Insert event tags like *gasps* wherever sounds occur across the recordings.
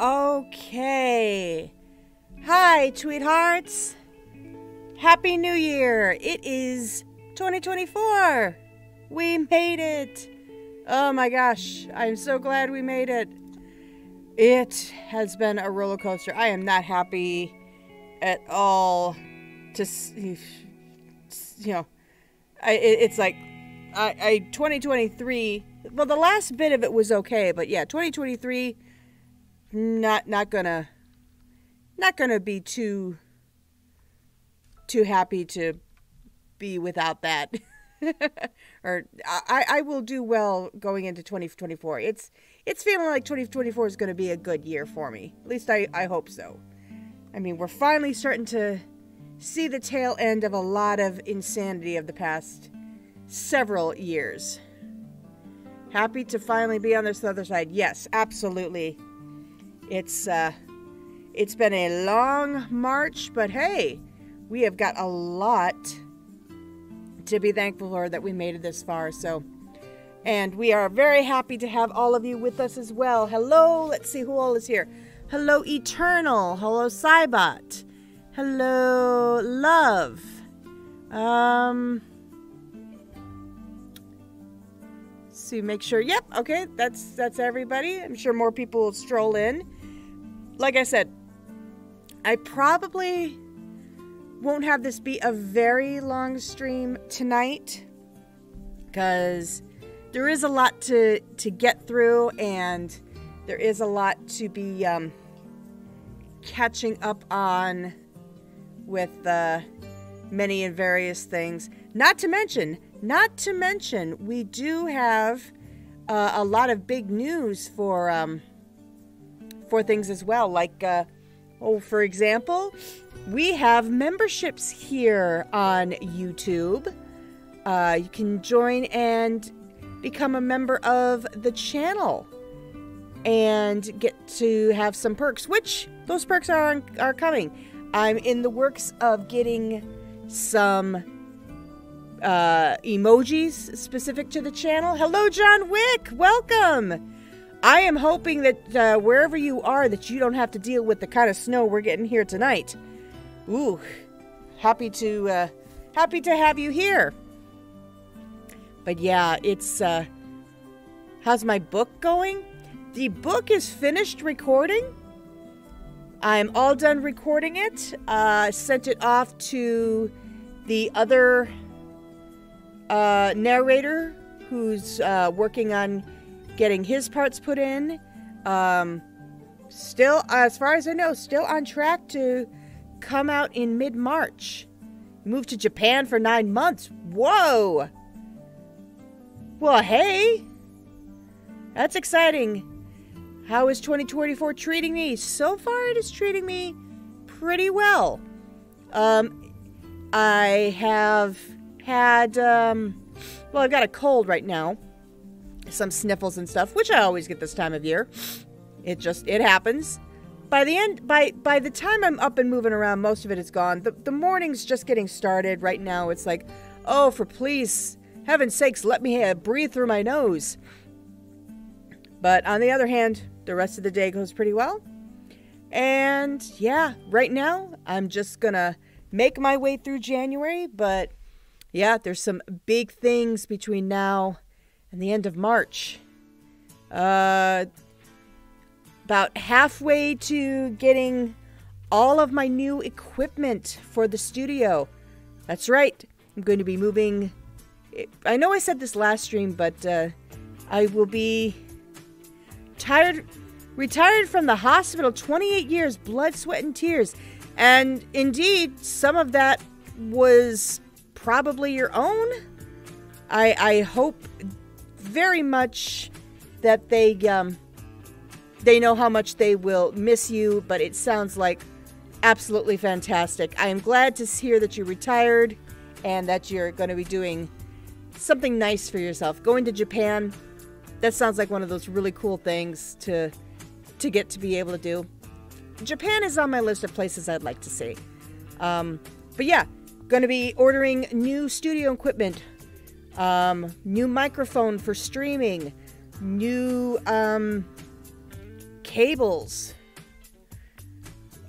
Okay. Hi, sweethearts. Happy New Year. It is 2024. We made it. Oh my gosh. I'm so glad we made it. It has been a roller coaster. I am not happy at all to see, you know, I, it's like I, I 2023 well the last bit of it was okay but yeah 2023 not not gonna not gonna be too too happy to be without that. *laughs* Or I, I will do well going into 2024 it's it's feeling like 2024 is going to be a good year for me. At least I, I hope so. I mean we're finally starting to see the tail end of a lot of insanity of the past several years. Happy to finally be on this other side. Yes absolutely it's uh, it's been a long march, but hey, we have got a lot to be thankful for that we made it this far. So, and we are very happy to have all of you with us as well. Hello, let's see who all is here. Hello, Eternal. Hello, Cybot. Hello, Love. Um, see, make sure. Yep, okay, that's that's everybody. I'm sure more people will stroll in like I said, I probably won't have this be a very long stream tonight because there is a lot to to get through and there is a lot to be um, catching up on with uh, many and various things. Not to mention, not to mention, we do have uh, a lot of big news for um, for things as well. Like, uh, oh, for example, we have memberships here on YouTube. Uh, you can join and become a member of the channel and get to have some perks, which those perks are are coming. I'm in the works of getting some uh, emojis specific to the channel. Hello, John Wick. Welcome. I am hoping that uh, wherever you are, that you don't have to deal with the kind of snow we're getting here tonight. Ooh, happy to uh, happy to have you here. But yeah, it's uh, how's my book going? The book is finished recording. I'm all done recording it. Uh, sent it off to the other uh, narrator who's uh, working on getting his parts put in. Um, still, as far as I know, still on track to come out in mid March. Moved to Japan for nine months. Whoa! Well, hey! That's exciting. How is 2024 treating me? So far, it is treating me pretty well. Um, I have had, um, well, I've got a cold right now some sniffles and stuff, which I always get this time of year. It just it happens. By the end by by the time I'm up and moving around, most of it is gone. The the morning's just getting started. Right now it's like, "Oh, for please, heaven's sakes, let me uh, breathe through my nose." But on the other hand, the rest of the day goes pretty well. And yeah, right now I'm just to make my way through January, but yeah, there's some big things between now and the end of March. Uh, about halfway to getting all of my new equipment for the studio. That's right. I'm going to be moving. I know I said this last stream, but uh, I will be tired, retired from the hospital 28 years, blood, sweat, and tears. And indeed, some of that was probably your own. I, I hope very much that they um, they know how much they will miss you, but it sounds like absolutely fantastic. I am glad to hear that you retired and that you're going to be doing something nice for yourself. Going to Japan, that sounds like one of those really cool things to to get to be able to do. Japan is on my list of places I'd like to see. Um, but yeah, going to be ordering new studio equipment um, new microphone for streaming, new um, cables,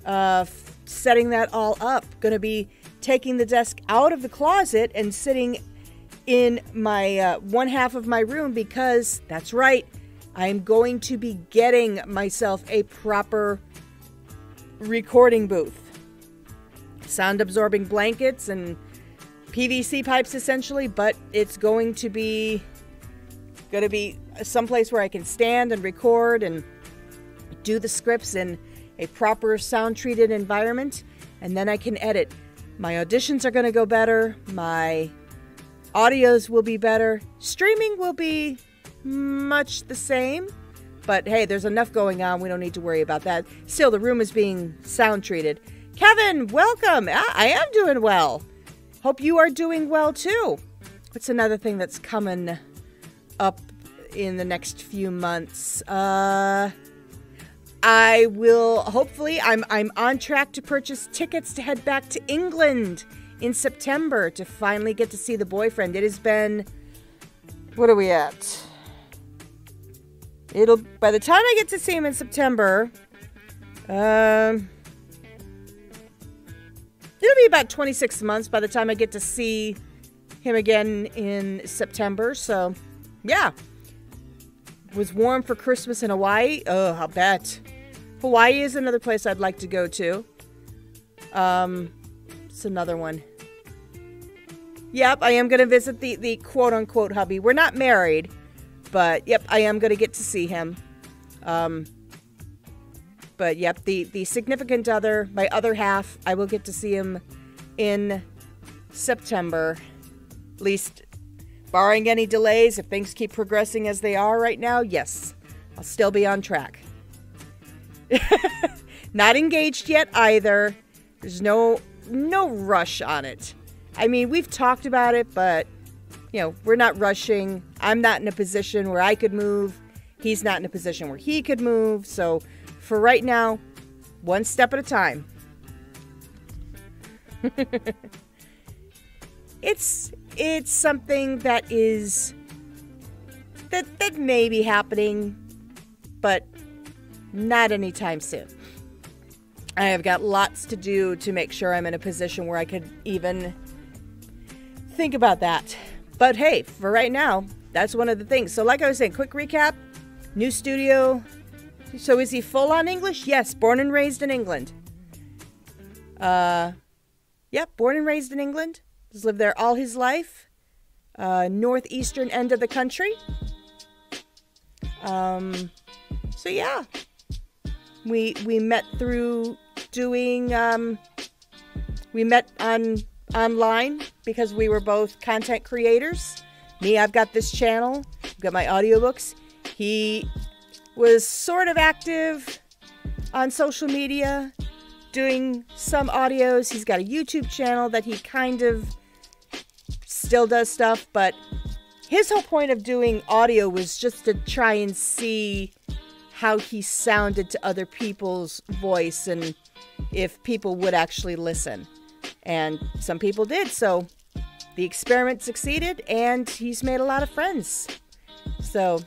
uh, f- setting that all up. Going to be taking the desk out of the closet and sitting in my uh, one half of my room because that's right. I'm going to be getting myself a proper recording booth. Sound absorbing blankets and PVC pipes essentially, but it's going to be going to be someplace where I can stand and record and do the scripts in a proper sound treated environment and then I can edit. My auditions are going to go better, my audios will be better, streaming will be much the same. But hey, there's enough going on. We don't need to worry about that. Still, the room is being sound treated. Kevin, welcome. Ah, I am doing well. Hope you are doing well too. What's another thing that's coming up in the next few months? Uh, I will hopefully I'm I'm on track to purchase tickets to head back to England in September to finally get to see the boyfriend. It has been what are we at? It'll by the time I get to see him in September, um it'll be about 26 months by the time I get to see him again in September. So, yeah. Was warm for Christmas in Hawaii. Oh, I'll bet. Hawaii is another place I'd like to go to. Um, it's another one. Yep, I am going to visit the, the quote unquote hubby. We're not married, but yep, I am going to get to see him. Um, but yep, the, the significant other, my other half, I will get to see him in September. At least, barring any delays, if things keep progressing as they are right now, yes, I'll still be on track. *laughs* Not engaged yet either. There's no no rush on it. I mean, we've talked about it, but you know, we're not rushing. I'm not in a position where I could move. He's not in a position where he could move. So, for right now, one step at a time. *laughs* it's it's something that is that that may be happening, but not anytime soon. I have got lots to do to make sure I'm in a position where I could even think about that. But hey, for right now, that's one of the things. So, like I was saying, quick recap new studio. So, is he full on English? Yes, born and raised in England. Uh, yep, born and raised in England. Has lived there all his life. Uh, northeastern end of the country. Um, so yeah, we we met through doing um, we met on online because we were both content creators. Me, I've got this channel, I've got my audiobooks. He was sort of active on social media, doing some audios. He's got a YouTube channel that he kind of still does stuff, but his whole point of doing audio was just to try and see how he sounded to other people's voice and if people would actually listen. And some people did, so the experiment succeeded and he's made a lot of friends. So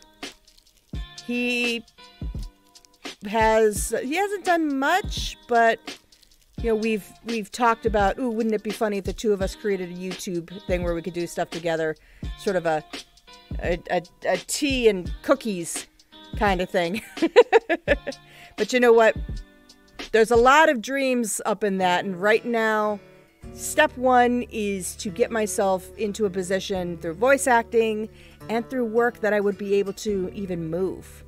he has he hasn't done much, but you know, we've we've talked about, ooh, wouldn't it be funny if the two of us created a YouTube thing where we could do stuff together, sort of a a, a, a tea and cookies kind of thing. *laughs* but you know what? There's a lot of dreams up in that. And right now, step one is to get myself into a position through voice acting and through work that I would be able to even move.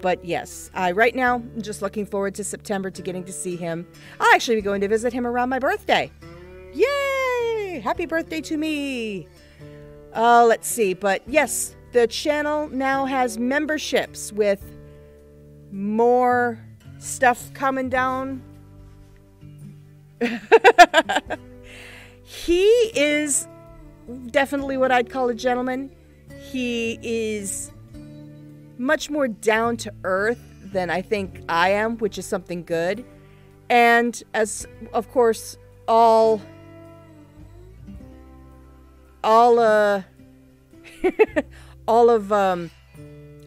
But yes, I right now I'm just looking forward to September to getting to see him. I'll actually be going to visit him around my birthday. Yay! Happy birthday to me! Uh, let's see. But yes, the channel now has memberships with more stuff coming down. *laughs* he is definitely what I'd call a gentleman. He is much more down to earth than I think I am, which is something good. And as of course all all uh *laughs* all of um,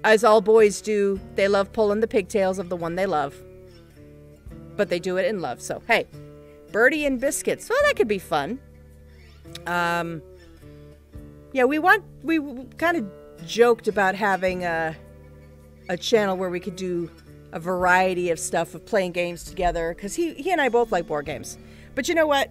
as all boys do, they love pulling the pigtails of the one they love. but they do it in love. So hey, Birdie and biscuits. Well, that could be fun. Um, yeah, we want we kind of joked about having a a channel where we could do a variety of stuff of playing games together because he he and I both like board games. But you know what?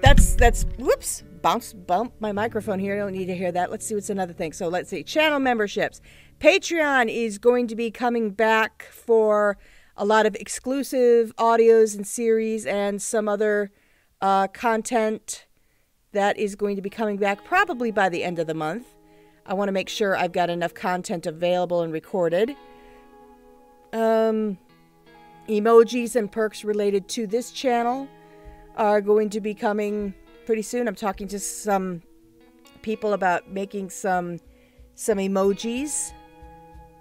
That's that's whoops bounce bump my microphone here. I don't need to hear that. Let's see what's another thing. So let's see channel memberships. Patreon is going to be coming back for a lot of exclusive audios and series and some other uh, content that is going to be coming back probably by the end of the month. I want to make sure I've got enough content available and recorded. Um, emojis and perks related to this channel are going to be coming pretty soon. I'm talking to some people about making some some emojis.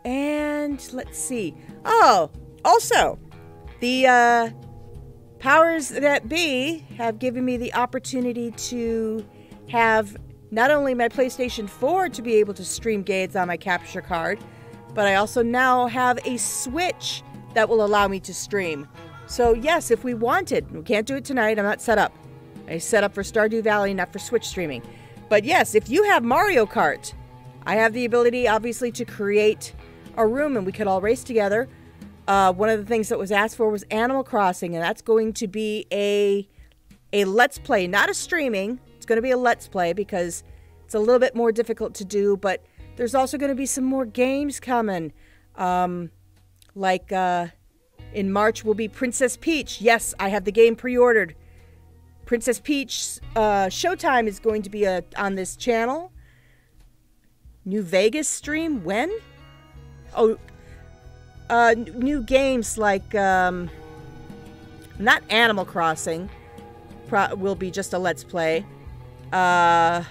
And let's see. Oh, also, the uh, powers that be have given me the opportunity to have not only my PlayStation 4 to be able to stream games on my capture card, but I also now have a Switch that will allow me to stream. So, yes, if we wanted, we can't do it tonight, I'm not set up. I set up for Stardew Valley, not for Switch streaming. But yes, if you have Mario Kart, I have the ability, obviously, to create a room and we could all race together. Uh, one of the things that was asked for was Animal Crossing, and that's going to be a a let's play, not a streaming. It's going to be a let's play because it's a little bit more difficult to do, but there's also going to be some more games coming. Um, like uh, in March will be Princess Peach. Yes, I have the game pre-ordered. Princess Peach uh, Showtime is going to be a, uh, on this channel. New Vegas stream when? Oh, uh, new games like um, not Animal Crossing pro- will be just a let's play. Uh,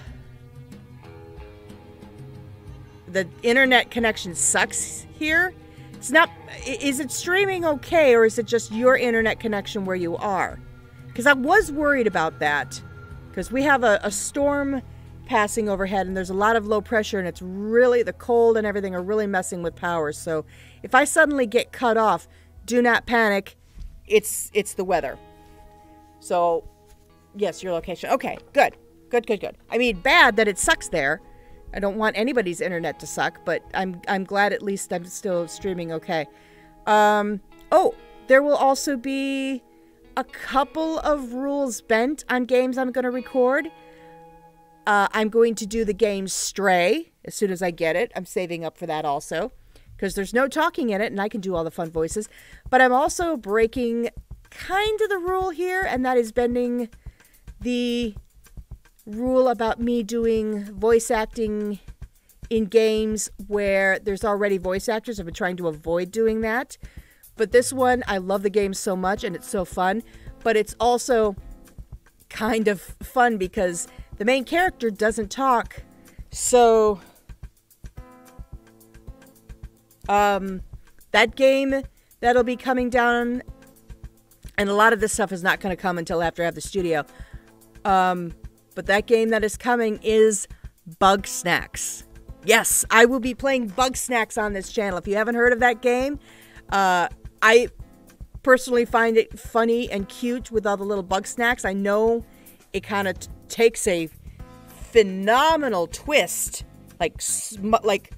the internet connection sucks here. It's not. Is it streaming okay, or is it just your internet connection where you are? Because I was worried about that. Because we have a, a storm passing overhead and there's a lot of low pressure and it's really the cold and everything are really messing with power. So if I suddenly get cut off, do not panic. It's it's the weather. So yes, your location. Okay, good. Good, good, good. I mean, bad that it sucks there. I don't want anybody's internet to suck, but I'm I'm glad at least I'm still streaming okay. Um oh, there will also be a couple of rules bent on games I'm going to record. Uh, I'm going to do the game Stray as soon as I get it. I'm saving up for that also because there's no talking in it and I can do all the fun voices. But I'm also breaking kind of the rule here, and that is bending the rule about me doing voice acting in games where there's already voice actors. I've been trying to avoid doing that. But this one, I love the game so much and it's so fun. But it's also kind of fun because the main character doesn't talk. So um that game that'll be coming down and a lot of this stuff is not going to come until after I have the studio. Um but that game that is coming is Bugsnax. Yes, I will be playing Bugsnax on this channel. If you haven't heard of that game, uh, I personally find it funny and cute with all the little bug snacks. I know it kind of takes a phenomenal twist, like like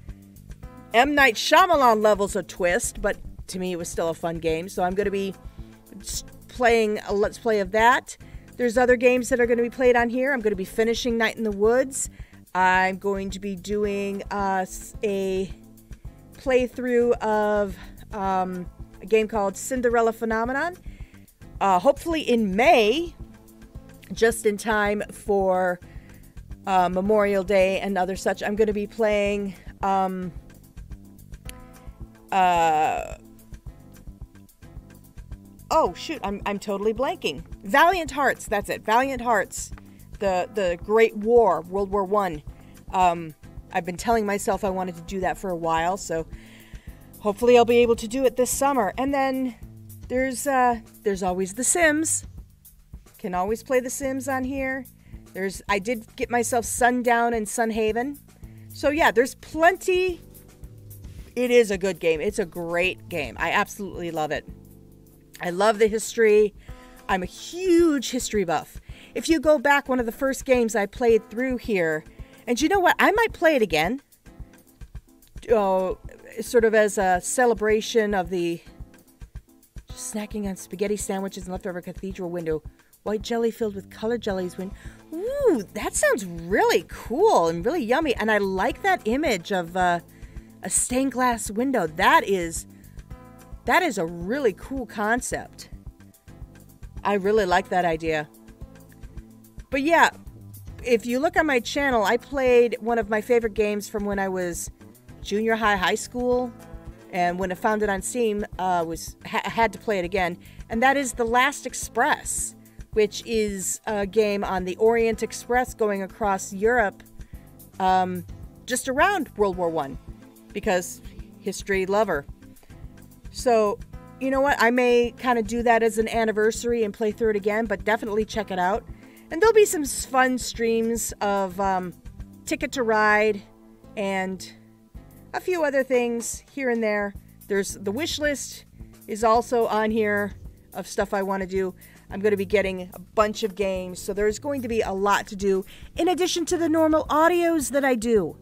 M Night Shyamalan levels of twist, but to me it was still a fun game. So I'm going to be playing a let's play of that. There's other games that are going to be played on here. I'm going to be finishing Night in the Woods. I'm going to be doing uh, a playthrough of um, a game called Cinderella Phenomenon. Uh, hopefully in May, just in time for uh, Memorial Day and other such. I'm going to be playing. Um, uh, oh shoot, I'm I'm totally blanking. Valiant Hearts. That's it. Valiant Hearts. The the Great War, World War One. Um, I've been telling myself I wanted to do that for a while, so hopefully I'll be able to do it this summer. And then there's uh, there's always The Sims. Can always play The Sims on here. There's I did get myself Sundown and Sunhaven. So yeah, there's plenty. It is a good game. It's a great game. I absolutely love it. I love the history. I'm a huge history buff. If you go back, one of the first games I played through here, and you know what? I might play it again. Oh, sort of as a celebration of the snacking on spaghetti sandwiches and leftover cathedral window. White jelly filled with colored jellies. When, ooh, that sounds really cool and really yummy. And I like that image of uh, a stained glass window. That is, that is a really cool concept. I really like that idea. But yeah, if you look on my channel, I played one of my favorite games from when I was junior high, high school, and when I found it on Steam, uh, was ha- had to play it again, and that is The Last Express, which is a game on the Orient Express going across Europe, um, just around World War One, because history lover. So, you know what? I may kind of do that as an anniversary and play through it again, but definitely check it out. And there'll be some fun streams of um, Ticket to Ride and a few other things here and there. There's the wish list is also on here of stuff I want to do. I'm going to be getting a bunch of games, so there's going to be a lot to do in addition to the normal audios that I do.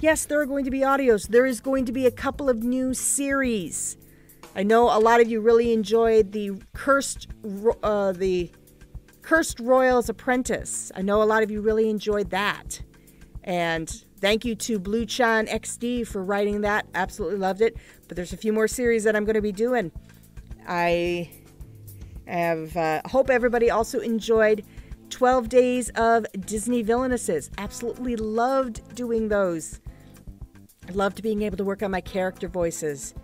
Yes, there are going to be audios. There is going to be a couple of new series. I know a lot of you really enjoyed the cursed uh, the Cursed Royals Apprentice. I know a lot of you really enjoyed that. And thank you to Blue Chan XD for writing that. Absolutely loved it. But there's a few more series that I'm going to be doing. I have uh, hope everybody also enjoyed 12 days of Disney villainesses. Absolutely loved doing those. I loved being able to work on my character voices.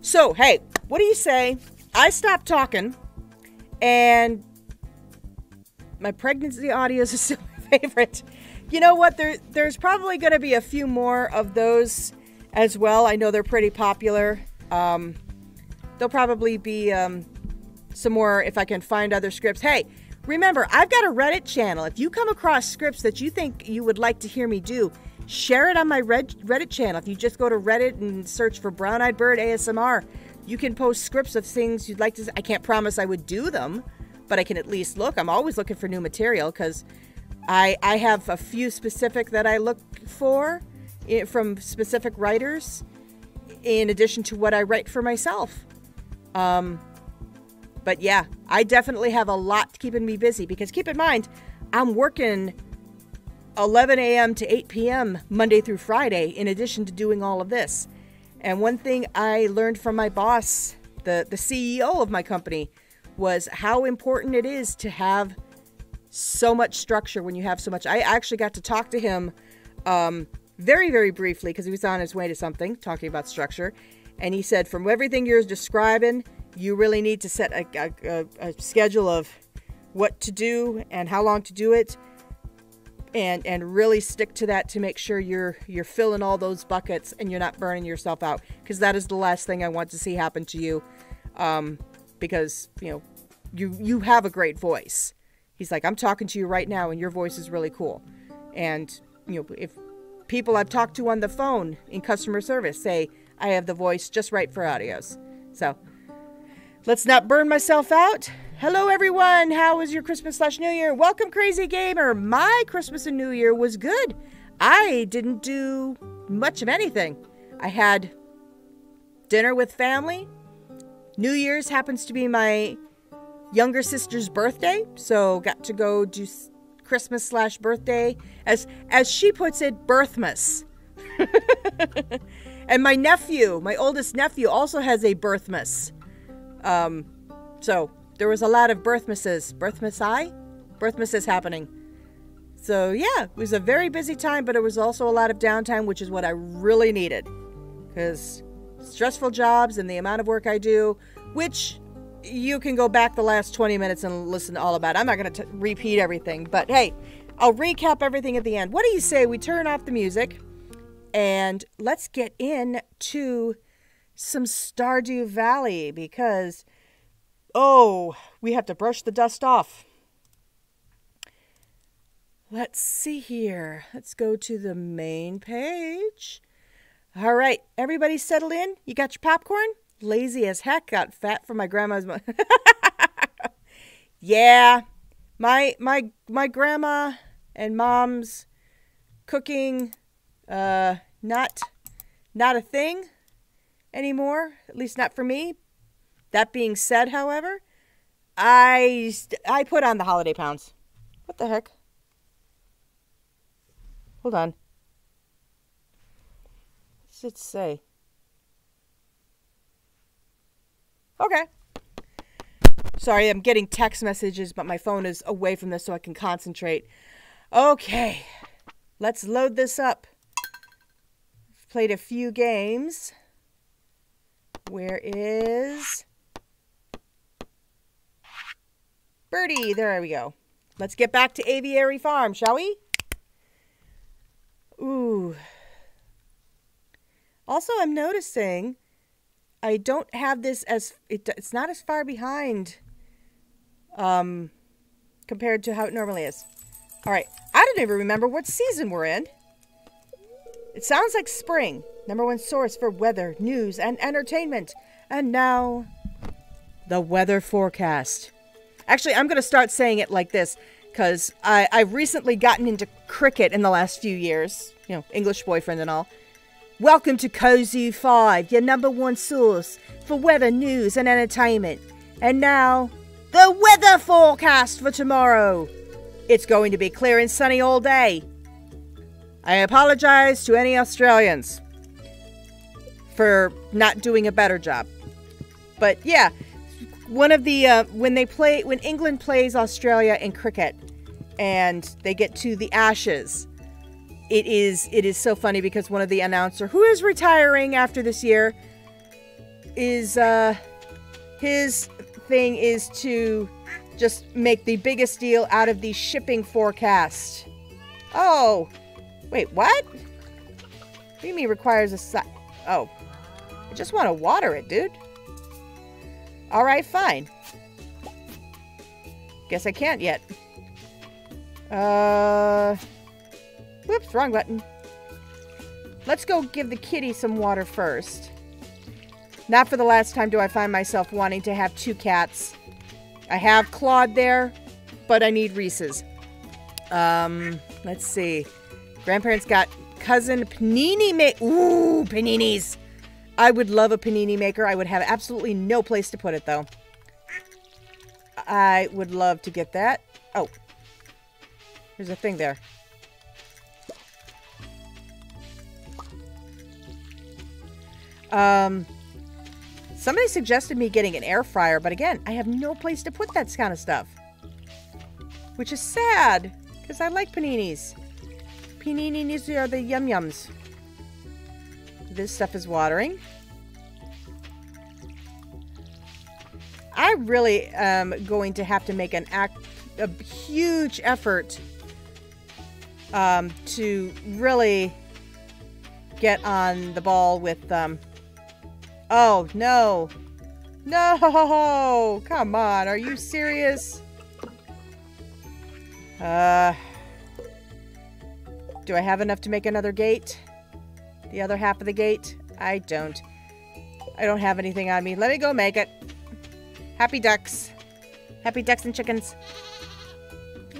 So, hey, what do you say? I stopped talking and my pregnancy audios *laughs* are still my favorite. You know what? There, there's probably going to be a few more of those as well. I know they're pretty popular. Um, there'll probably be um, some more if I can find other scripts. Hey, remember, I've got a Reddit channel. If you come across scripts that you think you would like to hear me do, share it on my Reddit channel. If you just go to Reddit and search for Brown Eyed Bird ASMR, you can post scripts of things you'd like to. I can't promise I would do them, but I can at least look. I'm always looking for new material because I I have a few specific that I look for from specific writers, in addition to what I write for myself. Um, but yeah, I definitely have a lot keeping me busy because keep in mind, I'm working 11 a.m. to 8 p.m. Monday through Friday, in addition to doing all of this. And one thing I learned from my boss, the, the CEO of my company, was how important it is to have so much structure when you have so much. I actually got to talk to him um, very, very briefly because he was on his way to something talking about structure. And he said, from everything you're describing, you really need to set a, a, a schedule of what to do and how long to do it and and really stick to that to make sure you're you're filling all those buckets and you're not burning yourself out because that is the last thing I want to see happen to you um, because you know you you have a great voice. He's like, I'm talking to you right now, and your voice is really cool. And you know, if people I've talked to on the phone in customer service say I have the voice just right for audios, so let's not burn myself out. Hello, everyone. How was your Christmas slash New Year? Welcome, Crazy Gamer. My Christmas and New Year was good. I didn't do much of anything. I had dinner with family, New Year's happens to be my younger sister's birthday, so got to go do Christmas slash birthday, as as she puts it, birthmas. *laughs* and my nephew, my oldest nephew, also has a birthmas. Um, so there was a lot of birthmasses, birthmasai, birthmasses happening. So yeah, it was a very busy time, but it was also a lot of downtime, which is what I really needed, because stressful jobs and the amount of work I do, which you can go back the last 20 minutes and listen all about. I'm not going to repeat everything, but hey, I'll recap everything at the end. What do you say we turn off the music and let's get in to some Stardew Valley because oh, we have to brush the dust off. Let's see here. Let's go to the main page. All right, everybody settle in. You got your popcorn? lazy as heck. Got fat from my grandma's. *laughs* yeah, my my my grandma and mom's cooking, uh, not not a thing anymore. At least not for me. That being said, however, I I put on the holiday pounds. What the heck? Hold on. What does it say? Okay. Sorry, I'm getting text messages, but my phone is away from this so I can concentrate. Okay. Let's load this up. I've played a few games. Where is Birdie? There we go. Let's get back to Aviary Farm, shall we? Ooh. Also, I'm noticing I don't have this as it, it's not as far behind um compared to how it normally is. All right, I don't even remember what season we're in. It sounds like spring. Number one source for weather, news, and entertainment. And now, the weather forecast. Actually, I'm going to start saying it like this because I've recently gotten into cricket in the last few years. You know, English boyfriend and all. Welcome to KOZU 5, your number one source for weather, news, and entertainment. And now, the weather forecast for tomorrow. It's going to be clear and sunny all day. I apologize to any Australians for not doing a better job. But yeah, one of the uh, when they play when England plays Australia in cricket and they get to the Ashes, it is it is so funny because one of the announcer who is retiring after this year is uh his thing is to just make the biggest deal out of the shipping forecast. Oh, wait, what? What requires a si- Oh, I just want to water it, dude. Alright, fine. Guess I can't yet. Uh... Whoops, wrong button. Let's go give the kitty some water first. Not for the last time do I find myself wanting to have two cats. I have Claude there, but I need Reese's. Um, let's see. Grandparents got cousin panini make. Ooh, paninis. I would love a panini maker. I would have absolutely no place to put it, though. I would love to get that. Oh. There's a thing there. Um, somebody suggested me getting an air fryer, but again, I have no place to put that kind of stuff. Which is sad, because I like paninis. Paninis are the yum-yums. This stuff is watering. I really am going to have to make an act, a huge effort um, to really get on the ball with, um, oh, no. No! Come on, are you serious? Uh, do I have enough to make another gate? The other half of the gate? I don't. I don't have anything on me. Let me go make it. Happy ducks. Happy ducks and chickens.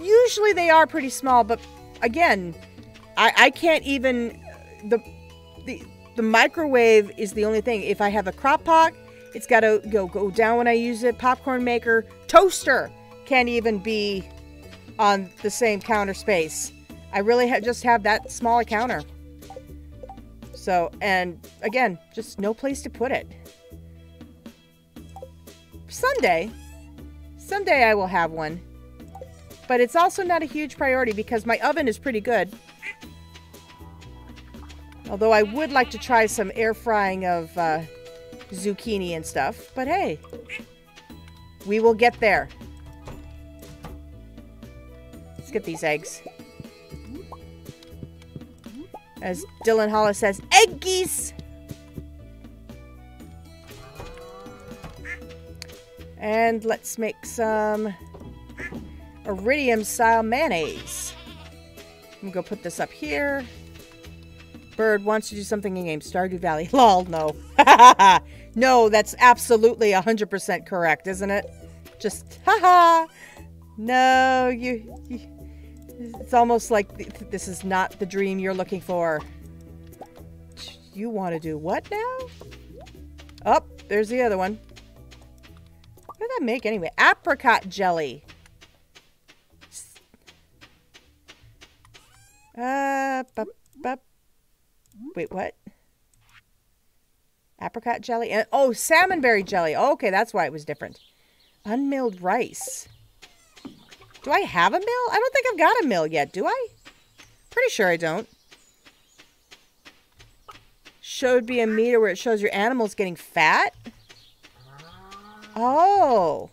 Usually they are pretty small, but again, I, I can't even... The, the, the microwave is the only thing. If I have a crock pot, it's got to go, go down when I use it. Popcorn maker, toaster can't even be on the same counter space. I really ha just have that small counter. So, and again, just no place to put it. Sunday, someday I will have one. But it's also not a huge priority because my oven is pretty good. Although I would like to try some air frying of uh, zucchini and stuff. But hey, we will get there. Let's get these eggs. As Dylan Hollis says, eggies! And let's make some iridium style mayonnaise. I'm gonna go put this up here. Bird wants to do something in game. Stardew Valley. *laughs* Lol, no. *laughs* No, that's absolutely 100% correct, isn't it? Just, haha. No, you, you it's almost like th this is not the dream you're looking for. You want to do what now? Oh, there's the other one. What did that make anyway? Apricot jelly. Uh, bup, bup. Wait, what? Apricot jelly? And, oh, salmonberry jelly. Okay, that's why it was different. Unmilled rice. Do I have a mill? I don't think I've got a mill yet, do I? Pretty sure I don't. Should be a meter where it shows your animal's getting fat? Oh.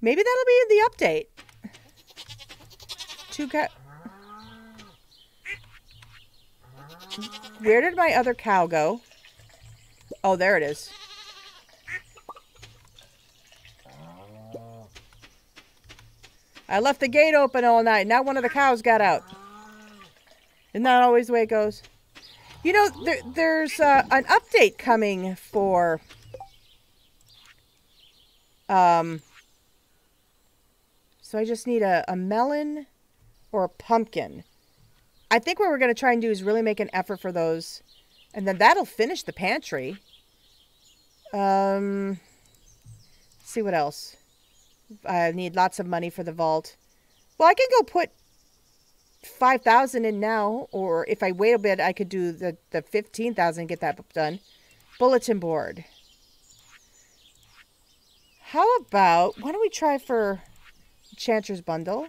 Maybe that'll be the update. Two cat. Where did my other cow go? Oh, there it is. I left the gate open all night. Now one of the cows got out. Isn't that always the way it goes? You know, there, there's uh, an update coming for... Um, so I just need a, a melon or a pumpkin. I think what we're going to try and do is really make an effort for those. And then that'll finish the pantry. Um, see what else. I need lots of money for the vault. Well, I can go put 5,000 in now, or if I wait a bit, I could do the, the 15,000 get that done. Bulletin board. How about, why don't we try for Enchanter's Bundle?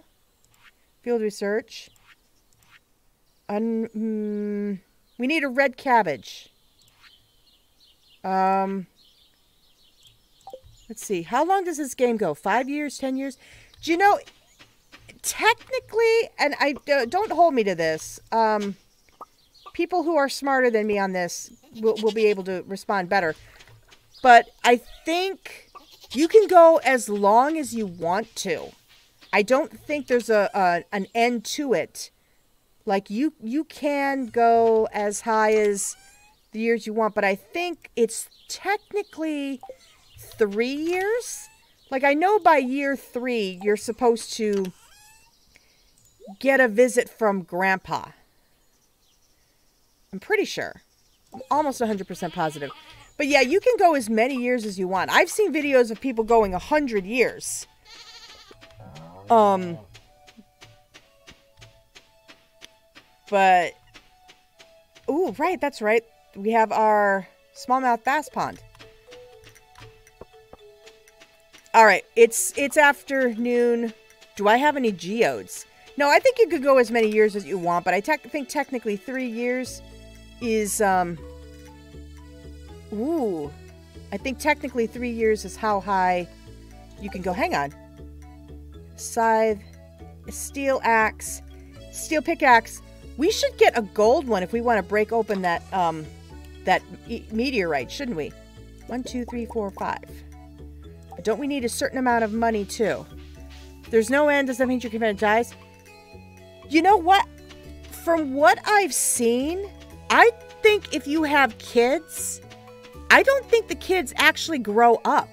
Field research. Un, mm, we need a red cabbage. Um, let's see. How long does this game go? Five years? Ten years? Do you know, technically, and I don't hold me to this, um, people who are smarter than me on this will, will be able to respond better. But I think you can go as long as you want to. I don't think there's a, a an end to it. Like you you can go as high as the years you want, but I think it's technically three years. Like I know by year three you're supposed to get a visit from Grandpa. I'm pretty sure. I'm almost 100% positive. But yeah, you can go as many years as you want. I've seen videos of people going 100 years. Um, but, oh, right, that's right. We have our smallmouth bass pond. All right, it's it's afternoon. Do I have any geodes? No, I think you could go as many years as you want, but I te think technically three years is um. Ooh, I think technically three years is how high you can go. Hang on scythe, steel axe, steel pickaxe. We should get a gold one if we want to break open that um, that e meteorite, shouldn't we? One, two, three, four, five. Don't we need a certain amount of money too? There's no end. Does that mean you can energize? You know what? From what I've seen, I think if you have kids, I don't think the kids actually grow up.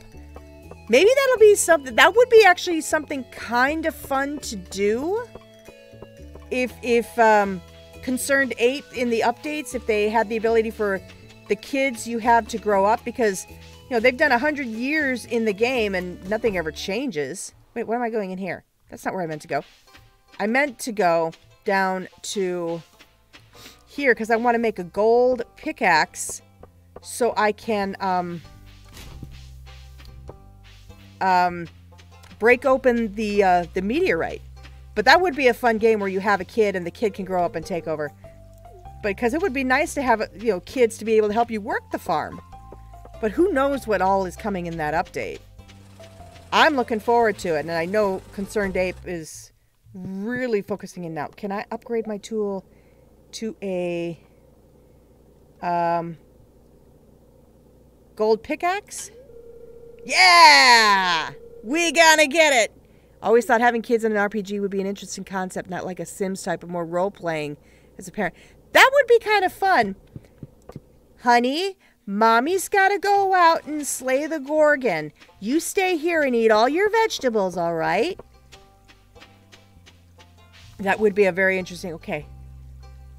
Maybe that'll be something that would be actually something kind of fun to do. If if um concerned ape in the updates if they had the ability for the kids you have to grow up because you know they've done a hundred years in the game and nothing ever changes. Wait, what am I going in here? That's not where I meant to go. I meant to go down to here because I want to make a gold pickaxe so I can um um, break open the uh, the meteorite. But that would be a fun game where you have a kid and the kid can grow up and take over. Because it would be nice to have you know kids to be able to help you work the farm. But who knows what all is coming in that update? I'm looking forward to it, and I know Concerned Ape is really focusing in now. Can I upgrade my tool to a um, gold pickaxe? Yeah! We gonna get it! Always thought having kids in an RPG would be an interesting concept, not like a Sims type, but more role playing as a parent. That would be kind of fun. Honey, Mommy's got to go out and slay the Gorgon. You stay here and eat all your vegetables, all right? That would be a very interesting. Okay.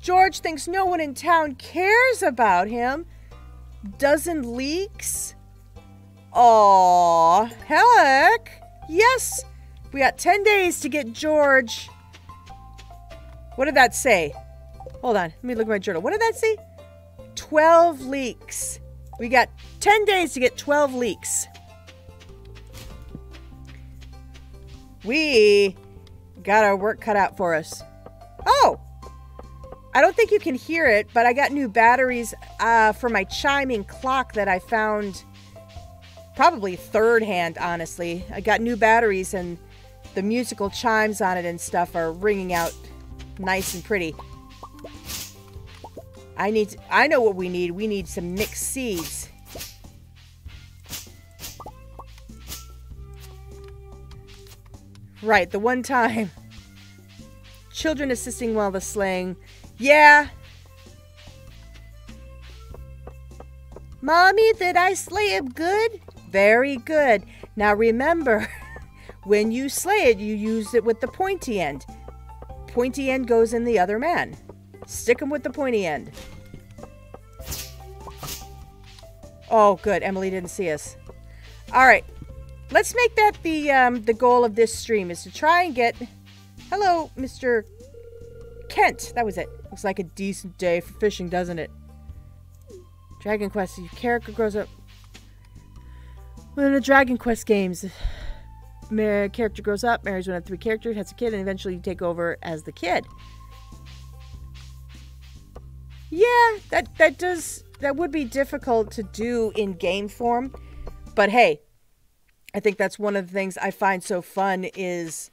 George thinks no one in town cares about him. Dozen leeks? Aw, heck. Yes. We got 10 days to get George. What did that say? Hold on. Let me look at my journal. What did that say? 12 leeks. We got 10 days to get 12 leeks. We got our work cut out for us. Oh! I don't think you can hear it, but I got new batteries uh, for my chiming clock that I found probably third hand, honestly. I got new batteries and the musical chimes on it and stuff are ringing out nice and pretty. I need I know what we need. We need some mixed seeds. Right, the one time. Children assisting while the slaying. Yeah. Mommy, did I slay him good? Very good. Now remember, *laughs* when you slay it, you use it with the pointy end. Pointy end goes in the other man. Stick him with the pointy end. Oh, good. Emily didn't see us. All right. Let's make that the um, the goal of this stream is to try and get... Hello, Mr. Kent. That was it. Looks like a decent day for fishing, doesn't it? Dragon Quest. Your character grows up... When the Dragon Quest games, character grows up, marries one of three characters, has a kid, and eventually you take over as the kid. Yeah, that that does that would be difficult to do in game form. But hey, I think that's one of the things I find so fun is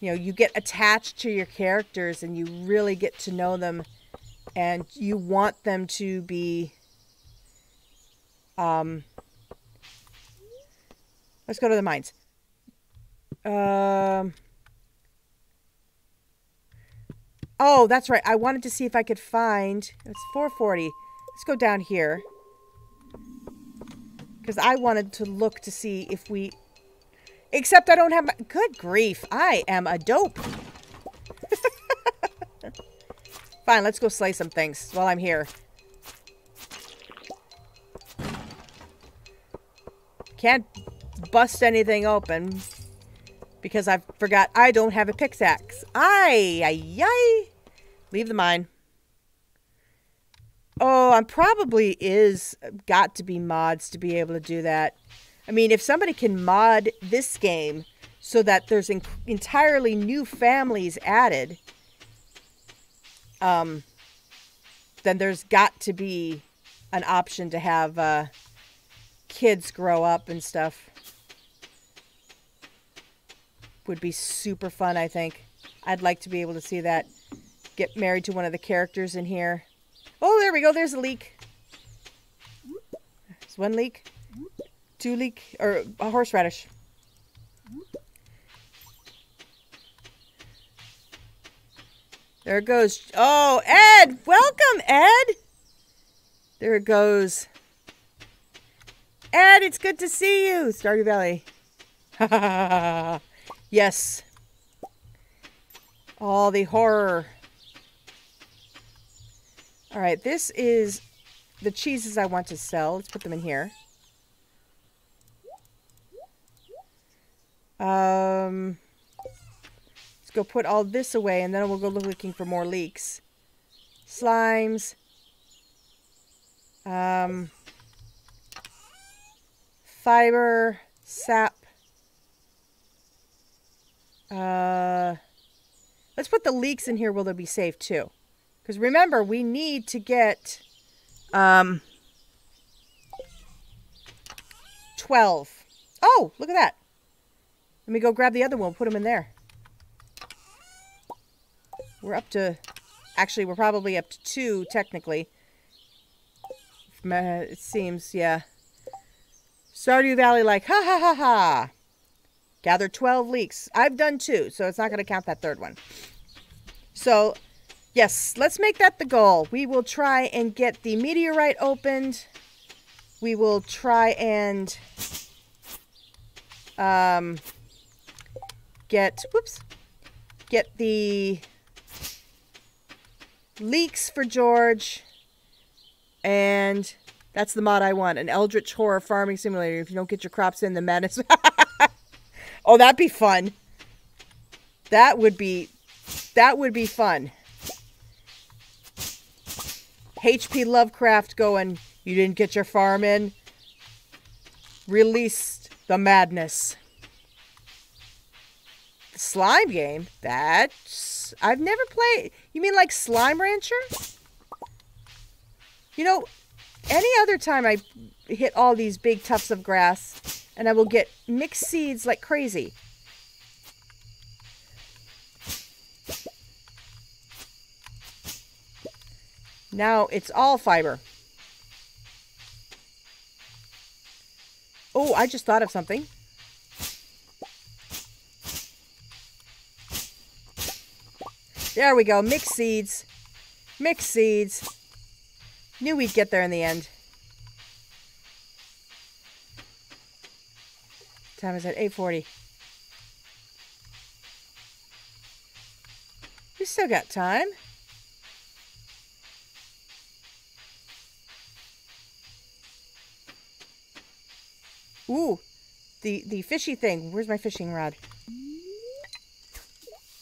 you know, you get attached to your characters and you really get to know them and you want them to be um let's go to the mines. Um Oh, that's right. I wanted to see if I could find... It's 440. Let's go down here. Because I wanted to look to see if we... Except I don't have my... Good grief. I am a dope. *laughs* Fine, let's go slay some things while I'm here. Can't bust anything open because I forgot I don't have a pickaxe. Ay, ay, ay. Leave the mine. Oh, I'm probably is got to be mods to be able to do that. I mean, if somebody can mod this game so that there's entirely new families added, um, then there's got to be an option to have uh, kids grow up and stuff would be super fun, I think. I'd like to be able to see that. Get married to one of the characters in here. Oh, there we go. There's a leek. There's one leek, Two leek, Or a horseradish. There it goes. Oh, Ed! Welcome, Ed! There it goes. Ed, it's good to see you! Stardew Valley. *laughs* Yes. All the horror. All right, this is the cheeses I want to sell. Let's put them in here. Um, let's go put all this away, and then we'll go looking for more leeks. Slimes. Um, fiber, sap, uh, let's put the leeks in here where they'll be safe too. Because remember, we need to get um, 12. Oh, look at that. Let me go grab the other one. Put them in there. We're up to... Actually, we're probably up to two, technically. It seems, yeah. Stardew Valley like, ha ha ha ha. Gather 12 leeks. I've done two, so it's not going to count that third one. So, yes, let's make that the goal. We will try and get the meteorite opened. we will try and um, get, whoops, get the leeks for George. And that's the mod I want. An Eldritch Horror Farming Simulator. If you don't get your crops in, the madness. *laughs* oh, that'd be fun. That would be, that would be fun. HP Lovecraft going, you didn't get your farm in. Release the madness. The slime game? That's... I've never played... You mean like Slime Rancher? You know, any other time I hit all these big tufts of grass and I will get mixed seeds like crazy. Now it's all fiber. Oh, I just thought of something. There we go. Mixed seeds. Mixed seeds. Knew we'd get there in the end. Time is at 8.40. We still got time. Ooh, the, the fishy thing. Where's my fishing rod?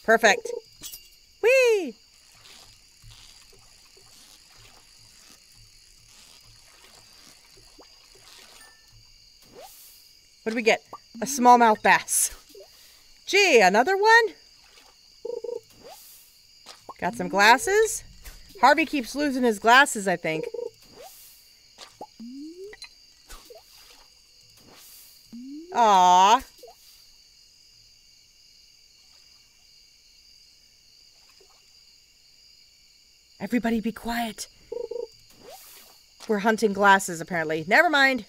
Perfect. Whee! What do we get? A smallmouth bass. Gee, another one? Got some glasses? Harvey keeps losing his glasses, I think. Aww. Everybody be quiet. We're hunting glasses, apparently. Never mind.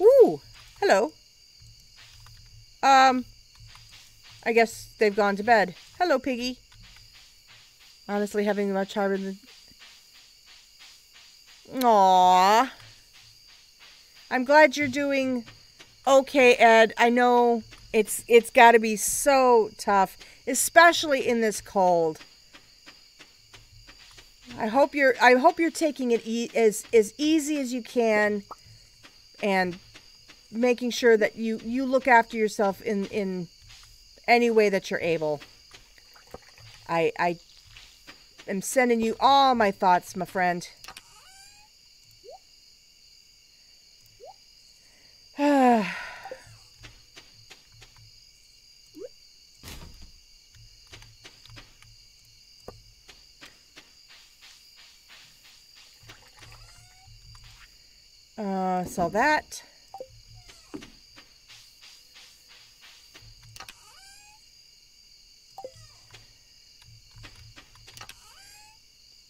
Ooh, hello. Um, I guess they've gone to bed. Hello, Piggy. Honestly, having much harder than... Aww. I'm glad you're doing okay, Ed. I know it's it's got to be so tough, especially in this cold. I hope you're I hope you're taking it e as as easy as you can and making sure that you you look after yourself in in any way that you're able. I I am sending you all my thoughts, my friend. *sighs* uh, sell that.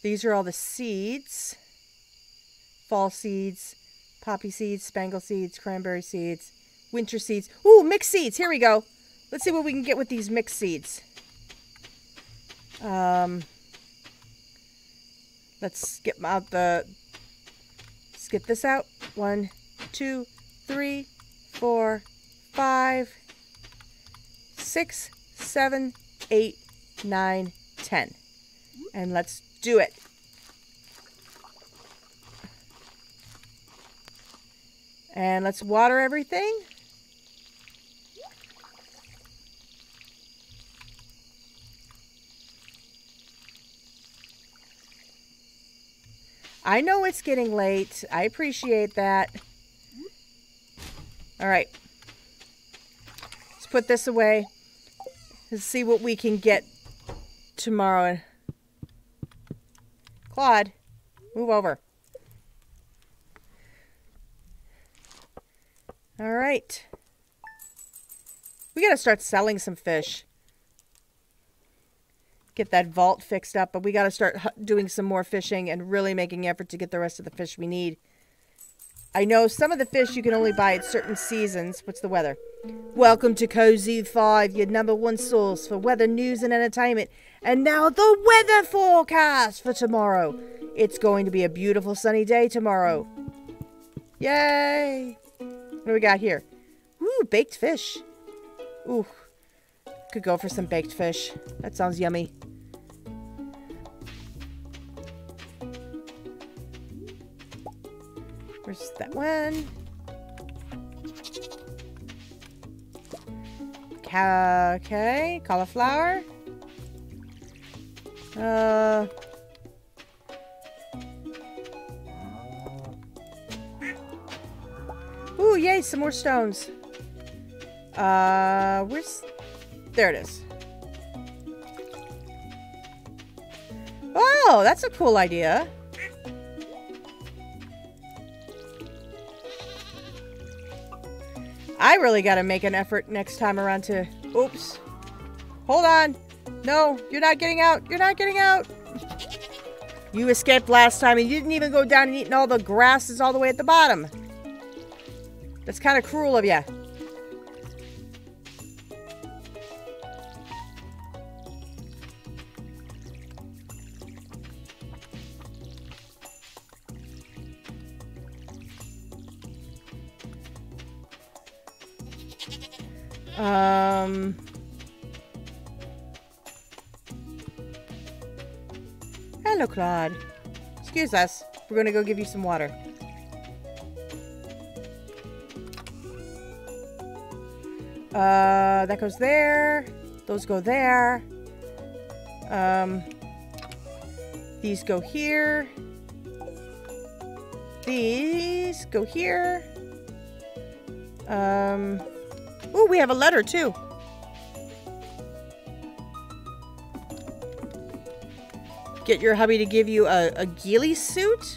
These are all the seeds. Fall seeds, poppy seeds, spangle seeds, cranberry seeds, winter seeds. Ooh, mixed seeds. Here we go. Let's see what we can get with these mixed seeds. Um, let's skip out the, let's this out. One, two, three, four, five, six, seven, eight, nine, ten. And let's do it. And let's water everything. I know it's getting late. I appreciate that. All right. Let's put this away. Let's see what we can get tomorrow. Claude, move over. All right. We got to start selling some fish. Get that vault fixed up, but we got to start doing some more fishing and really making effort to get the rest of the fish we need. I know some of the fish you can only buy at certain seasons. What's the weather? Welcome to KOZU 5, your number one source for weather news and entertainment. And now the weather forecast for tomorrow. It's going to be a beautiful sunny day tomorrow. Yay! What do we got here? Ooh, baked fish. Ooh, could go for some baked fish. That sounds yummy. Where's that one? Okay, cauliflower. Uh. Ooh, yay, some more stones. Uh, where's... There it is. Oh, that's a cool idea. I really got to make an effort next time around to... Oops. Hold on. No, you're not getting out. You're not getting out. You escaped last time and you didn't even go down and eat all the grasses all the way at the bottom. That's kind of cruel of you. Um... Hello, Claude. Excuse us. We're going to go give you some water. Uh, that goes there. Those go there. Um, these go here. These go here. Um, oh, we have a letter too. Get your hubby to give you a, a ghillie suit?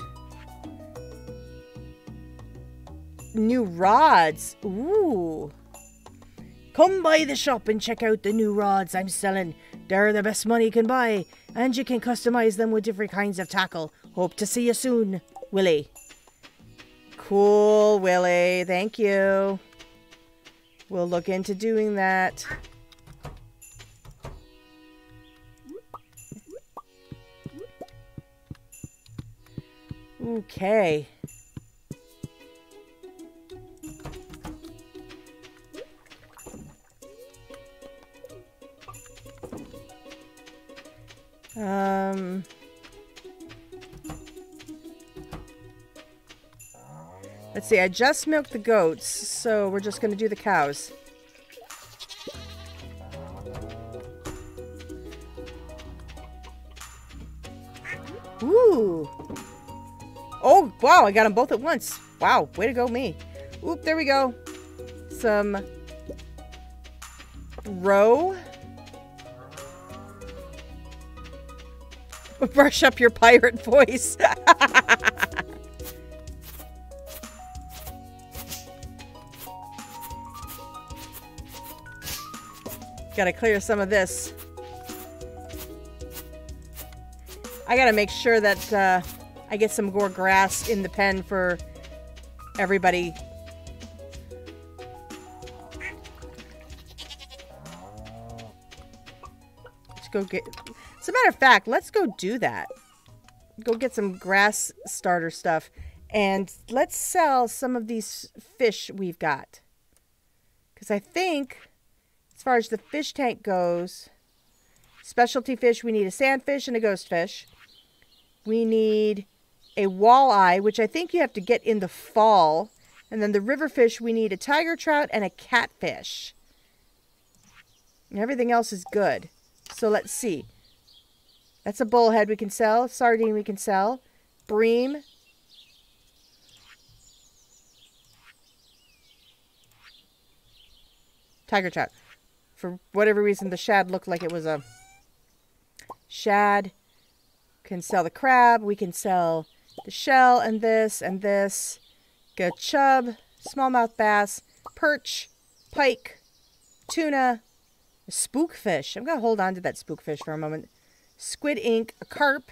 New rods. Ooh. Come by the shop and check out the new rods I'm selling. They're the best money can buy, and you can customize them with different kinds of tackle. Hope to see you soon, Willy. Cool, Willy. Thank you. We'll look into doing that. Okay. Um... Let's see, I just milked the goats, so we're just going to do the cows. Ooh. Oh, wow, I got them both at once. Wow, way to go me. Oop, there we go. Some roe. *laughs* Brush up your pirate voice. *laughs* Gotta clear some of this. I gotta make sure that uh, I get some more grass in the pen for everybody. Let's go get... A matter of fact, let's go do that. Go get some grass starter stuff. And let's sell some of these fish we've got. Because I think as far as the fish tank goes, specialty fish, we need a sandfish and a ghost fish. We need a walleye, which I think you have to get in the fall. And then the river fish, we need a tiger trout and a catfish. And everything else is good. So let's see. That's a bullhead we can sell. Sardine we can sell. Bream. Tiger trout for whatever reason, the shad looked like it was a shad. Can sell the crab. We can sell the shell and this and this. Get chub, smallmouth bass, perch, pike, tuna, spookfish. I'm going to hold on to that spookfish for a moment. Squid ink, a carp,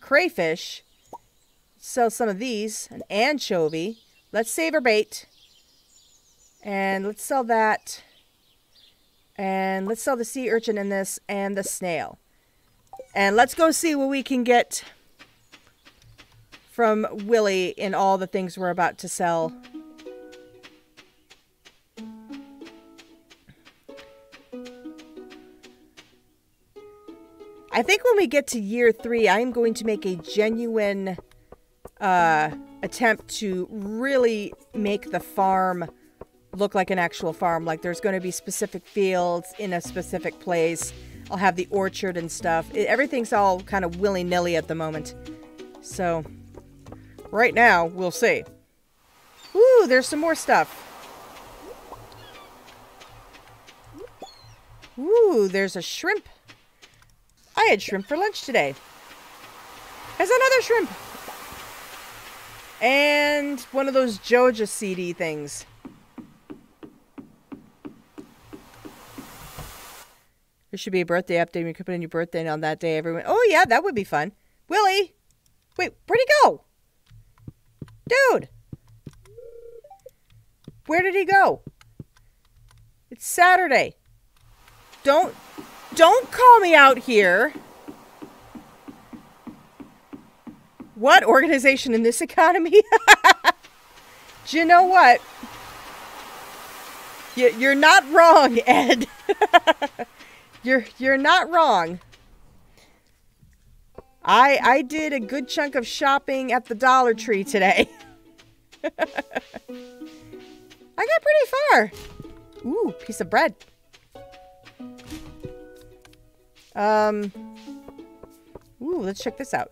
crayfish. Sell some of these. An anchovy. Let's save our bait. And let's sell that. And let's sell the sea urchin in this and the snail. And let's go see what we can get from Willy in all the things we're about to sell. I think when we get to year three, I'm going to make a genuine uh, attempt to really make the farm look like an actual farm. Like there's going to be specific fields in a specific place. I'll have the orchard and stuff. It, everything's all kind of willy nilly at the moment. So, right now, we'll see. Ooh, there's some more stuff. Ooh, there's a shrimp. I had shrimp for lunch today. There's another shrimp. And one of those Joja CD things. There should be a birthday update. You could put in your birthday on that day. Everyone. Oh yeah, that would be fun. Willy! wait, where'd he go? Dude, where did he go? It's Saturday. Don't, don't call me out here. What organization in this *laughs* economy? Do you know what? You're not wrong, *laughs* Ed. *laughs* You're you're not wrong. I I did a good chunk of shopping at the Dollar Tree today. I got pretty far. Ooh, piece of bread. Um. Ooh, let's check this out.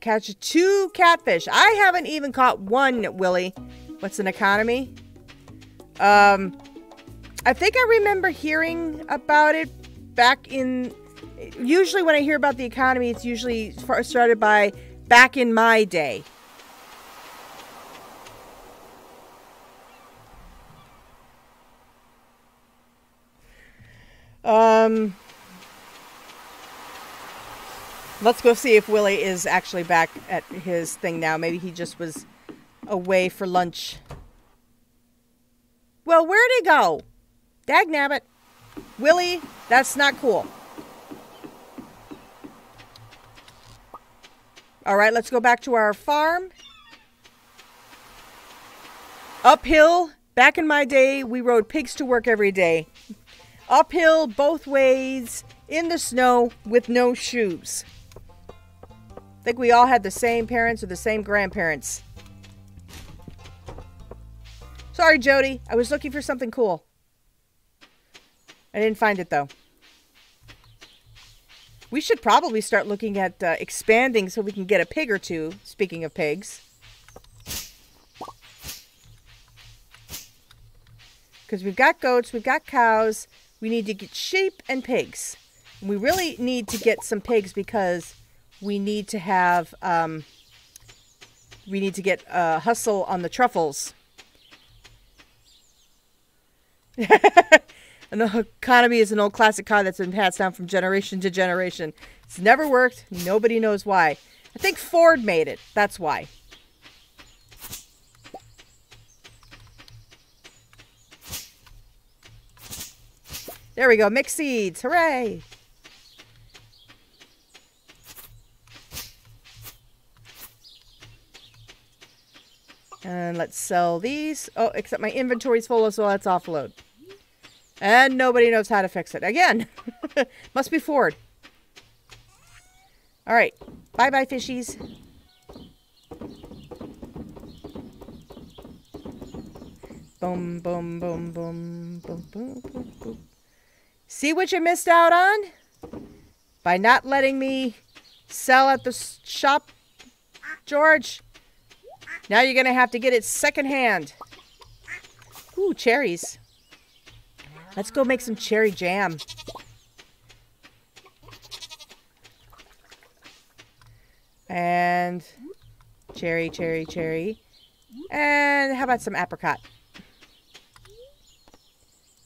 Catch two catfish. I haven't even caught one, Willy. What's an economy? Um, I think I remember hearing about it back in. Usually, when I hear about the economy, it's usually started by back in my day. Um, let's go see if Willy is actually back at his thing now. Maybe he just was away for lunch. Well, where'd he go? Dag nabbit. Willy, that's not cool. All right, let's go back to our farm. Uphill. Back in my day, we rode pigs to work every day. Uphill, both ways, in the snow, with no shoes. I think we all had the same parents or the same grandparents. Sorry, Jodi. I was looking for something cool. I didn't find it though. We should probably start looking at uh, expanding so we can get a pig or two. Speaking of pigs. Because we've got goats, we've got cows. We need to get sheep and pigs. We really need to get some pigs because we need to have, um, we need to get a uh, hustle on the truffles. *laughs* And the economy is an old classic car that's been passed down from generation to generation. It's never worked. Nobody knows why. I think Ford made it. That's why. There we go. Mixed seeds. Hooray. And let's sell these. Oh, except my inventory's full, so let's offload. And nobody knows how to fix it. Again, *laughs* must be Ford. All right. Bye-bye, fishies. Boom, boom, boom, boom, boom, boom, boom, boom. See what you missed out on? By not letting me sell at the shop, George. Now you're going to have to get it secondhand. Ooh, cherries. Let's go make some cherry jam. And cherry, cherry, cherry. And how about some apricot?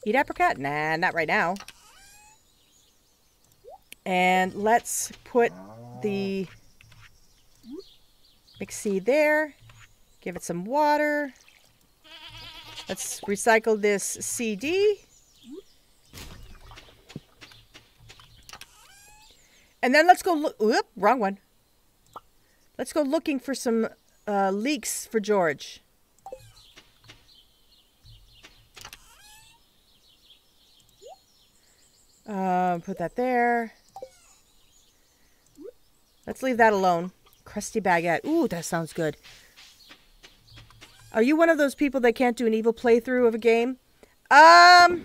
Eat apricot? Nah, not right now. And let's put the mix seed there. Give it some water. Let's recycle this CD. And then let's go look. Whoop, wrong one. Let's go looking for some uh, leeks for George. Uh, put that there. Let's leave that alone. Crusty baguette. Ooh, that sounds good. Are you one of those people that can't do an evil playthrough of a game? Um,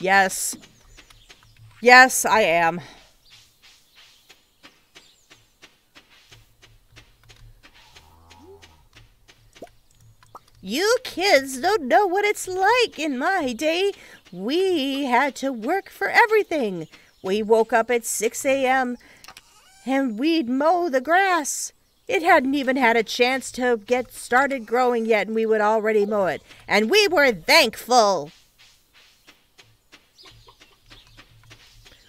yes. Yes, I am. You kids don't know what it's like. In my day, we had to work for everything. We woke up at 6 a.m. and we'd mow the grass. It hadn't even had a chance to get started growing yet, and we would already mow it. And we were thankful.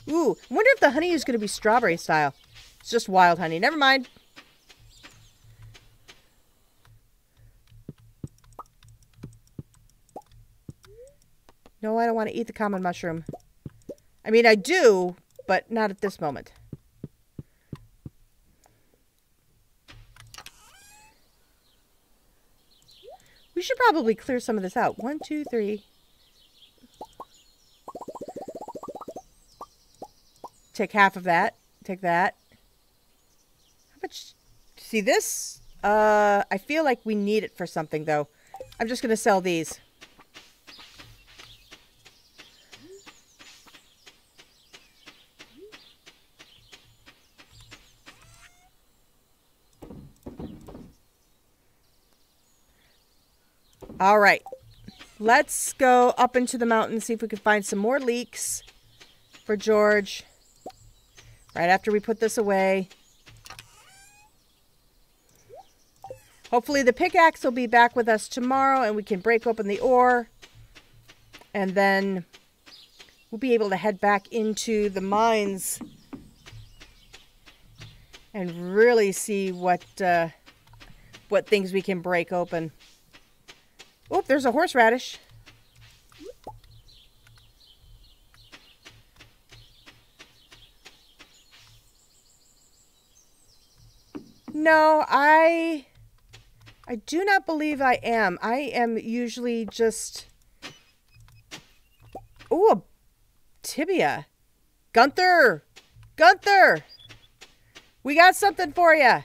Ooh, wonder if the honey is going to be strawberry style. It's just wild honey. Never mind. No, I don't want to eat the common mushroom. I mean, I do, but not at this moment. We should probably clear some of this out. One, two, three. Take half of that. Take that. How much? See this? Uh, I feel like we need it for something, though. I'm just going to sell these. All right. Let's go up into the mountain see if we can find some more leeks for George. Right after we put this away. Hopefully the pickaxe will be back with us tomorrow and we can break open the ore. And then we'll be able to head back into the mines and really see what uh, what things we can break open. Oh, there's a horseradish. No, I... I do not believe I am. I am usually just... Oh, a tibia. Gunther! Gunther! We got something for you.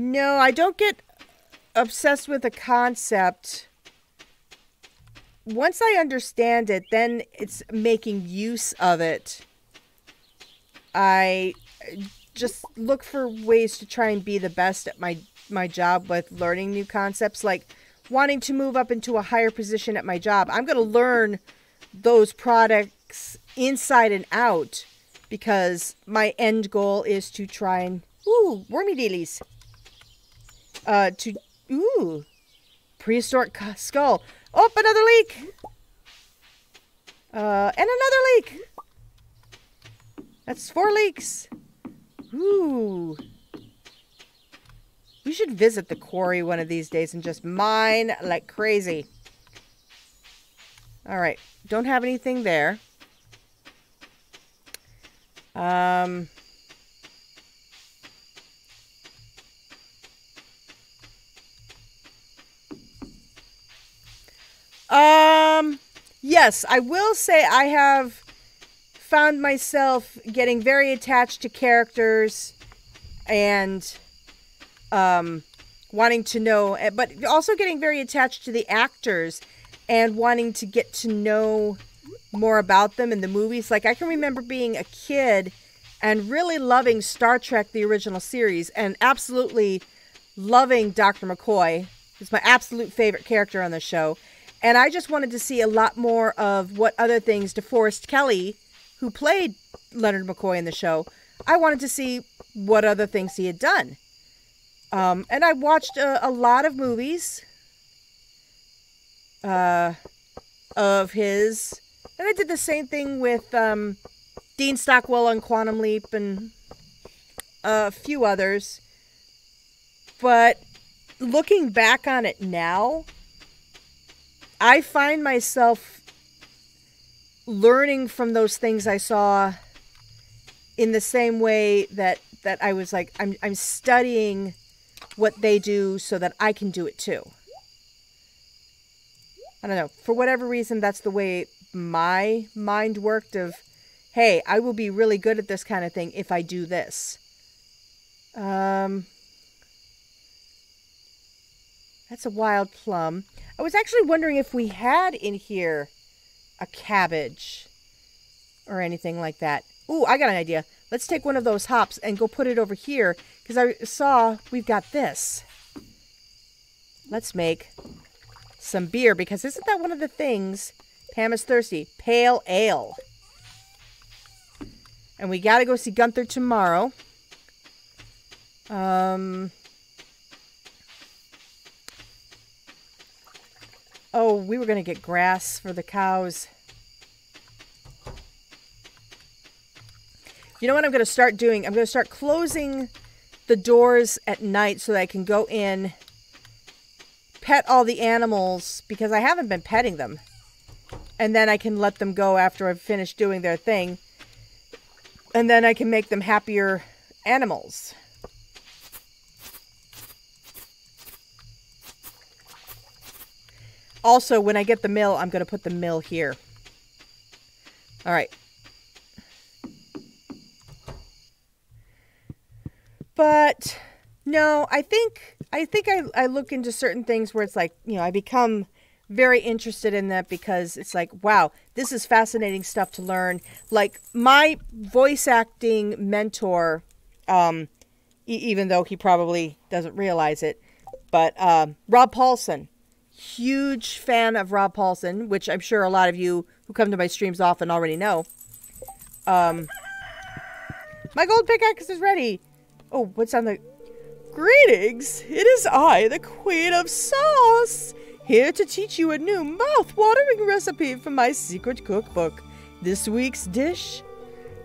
No, I don't get obsessed with a concept. Once I understand it, then it's making use of it. I just look for ways to try and be the best at my my job with learning new concepts like wanting to move up into a higher position at my job. I'm going to learn those products inside and out because my end goal is to try and ooh, wormy dealies uh, to ooh, prehistoric skull. Oh, another leek! Uh, and another leek! That's four leeks. Ooh. We should visit the quarry one of these days and just mine like crazy. All right. Don't have anything there. Um, Um, yes, I will say I have found myself getting very attached to characters and um, wanting to know, eh, but also getting very attached to the actors and wanting to get to know more about them in the movies. Like, I can remember being a kid and really loving Star Trek, the original series, and absolutely loving Dr. McCoy. He's my absolute favorite character on the show. And I just wanted to see a lot more of what other things DeForest Kelley, who played Leonard McCoy in the show, I wanted to see what other things he had done. Um, and I watched a, a lot of movies uh, of his. And I did the same thing with um, Dean Stockwell on Quantum Leap and a few others. But looking back on it now, I find myself learning from those things I saw in the same way that that I was like I'm I'm studying what they do so that I can do it too. I don't know. For whatever reason that's the way my mind worked of hey, I will be really good at this kind of thing if I do this. Um That's a wild plum. I was actually wondering if we had in here a cabbage or anything like that. Ooh, I got an idea. Let's take one of those hops and go put it over here because I saw we've got this. Let's make some beer because isn't that one of the things Pam is thirsty? Pale ale. And we got to go see Gunther tomorrow. Um, Oh, we were going to get grass for the cows. You know what I'm going to start doing? I'm going to start closing the doors at night so that I can go in, pet all the animals because I haven't been petting them. And then I can let them go after I've finished doing their thing. And then I can make them happier animals. Also, when I get the mill, I'm going to put the mill here. All right. But no, I think I think I, I look into certain things where it's like, you know, I become very interested in that because it's like, wow, this is fascinating stuff to learn. Like my voice acting mentor, um, e- even though he probably doesn't realize it, but um, Rob Paulsen huge fan of Rob Paulsen, which I'm sure a lot of you who come to my streams often already know. Um, my gold pickaxe is ready. Oh, what's on the... Greetings! It is I, the Queen of Sauce, here to teach you a new mouth-watering recipe from my secret cookbook. This week's dish?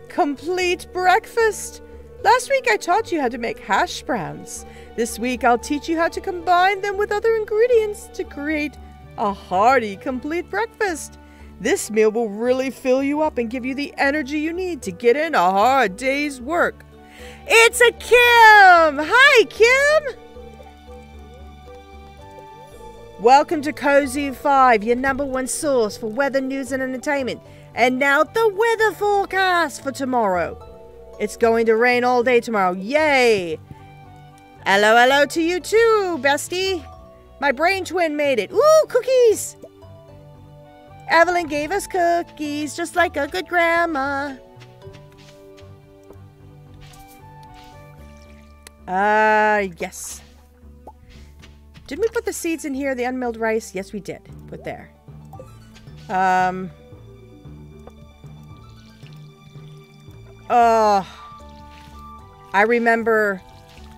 Complete breakfast! Last week I taught you how to make hash browns. This week I'll teach you how to combine them with other ingredients to create a hearty, complete breakfast. This meal will really fill you up and give you the energy you need to get in a hard day's work. It's a Kim! Hi, Kim! Welcome to KOZU 5, your number one source for weather news and entertainment. And now the weather forecast for tomorrow. It's going to rain all day tomorrow. Yay! Hello, hello to you too, bestie. My brain twin made it. Ooh, cookies! Evelyn gave us cookies, just like a good grandma. Uh, yes. Didn't we put the seeds in here, the unmilled rice? Yes, we did. Put there. Um. Oh. I remember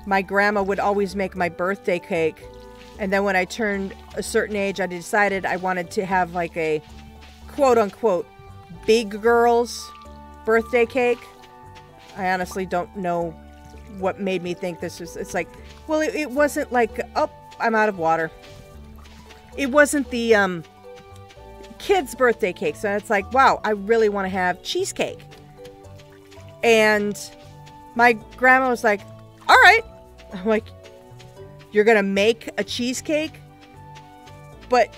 my grandma would always make my birthday cake. And then when I turned a certain age, I decided I wanted to have like a quote unquote big girl's birthday cake. I honestly don't know what made me think this was. It's like, well, it, it wasn't like, oh, I'm out of water. It wasn't the um, kid's birthday cake. So it's like, wow, I really want to have cheesecake. And my grandma was like, all right, I'm like, you're gonna make a cheesecake? But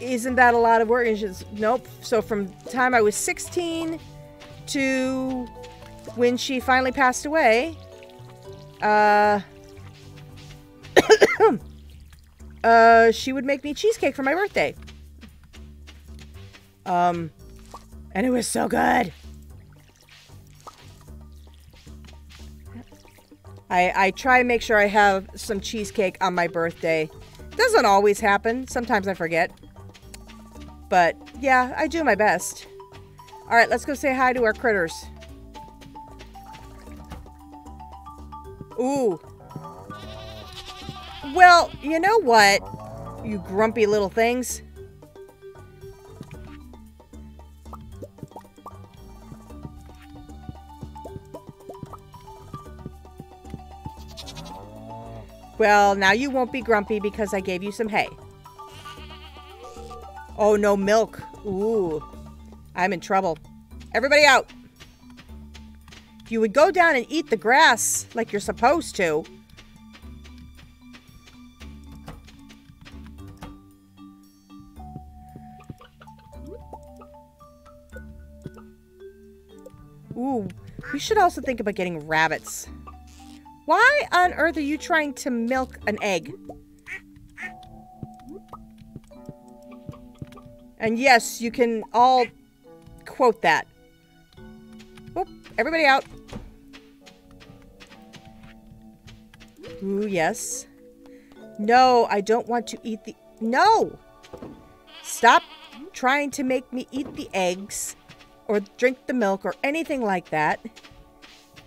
isn't that a lot of work? And she's, nope. So from the time I was 16 to when she finally passed away, uh, *coughs* uh, she would make me cheesecake for my birthday. Um, and it was so good. I, I try and make sure I have some cheesecake on my birthday. Doesn't always happen. Sometimes I forget. But yeah, I do my best. All right, let's go say hi to our critters. Ooh. Well, you know what, you grumpy little things? Well, now you won't be grumpy because I gave you some hay. Oh, no milk. Ooh. I'm in trouble. Everybody out. If you would go down and eat the grass like you're supposed to. Ooh, we should also think about getting rabbits. Why on earth are you trying to milk an egg? And yes, you can all quote that. Whoop, everybody out. Ooh, yes. No, I don't want to eat the... No! Stop trying to make me eat the eggs or drink the milk or anything like that.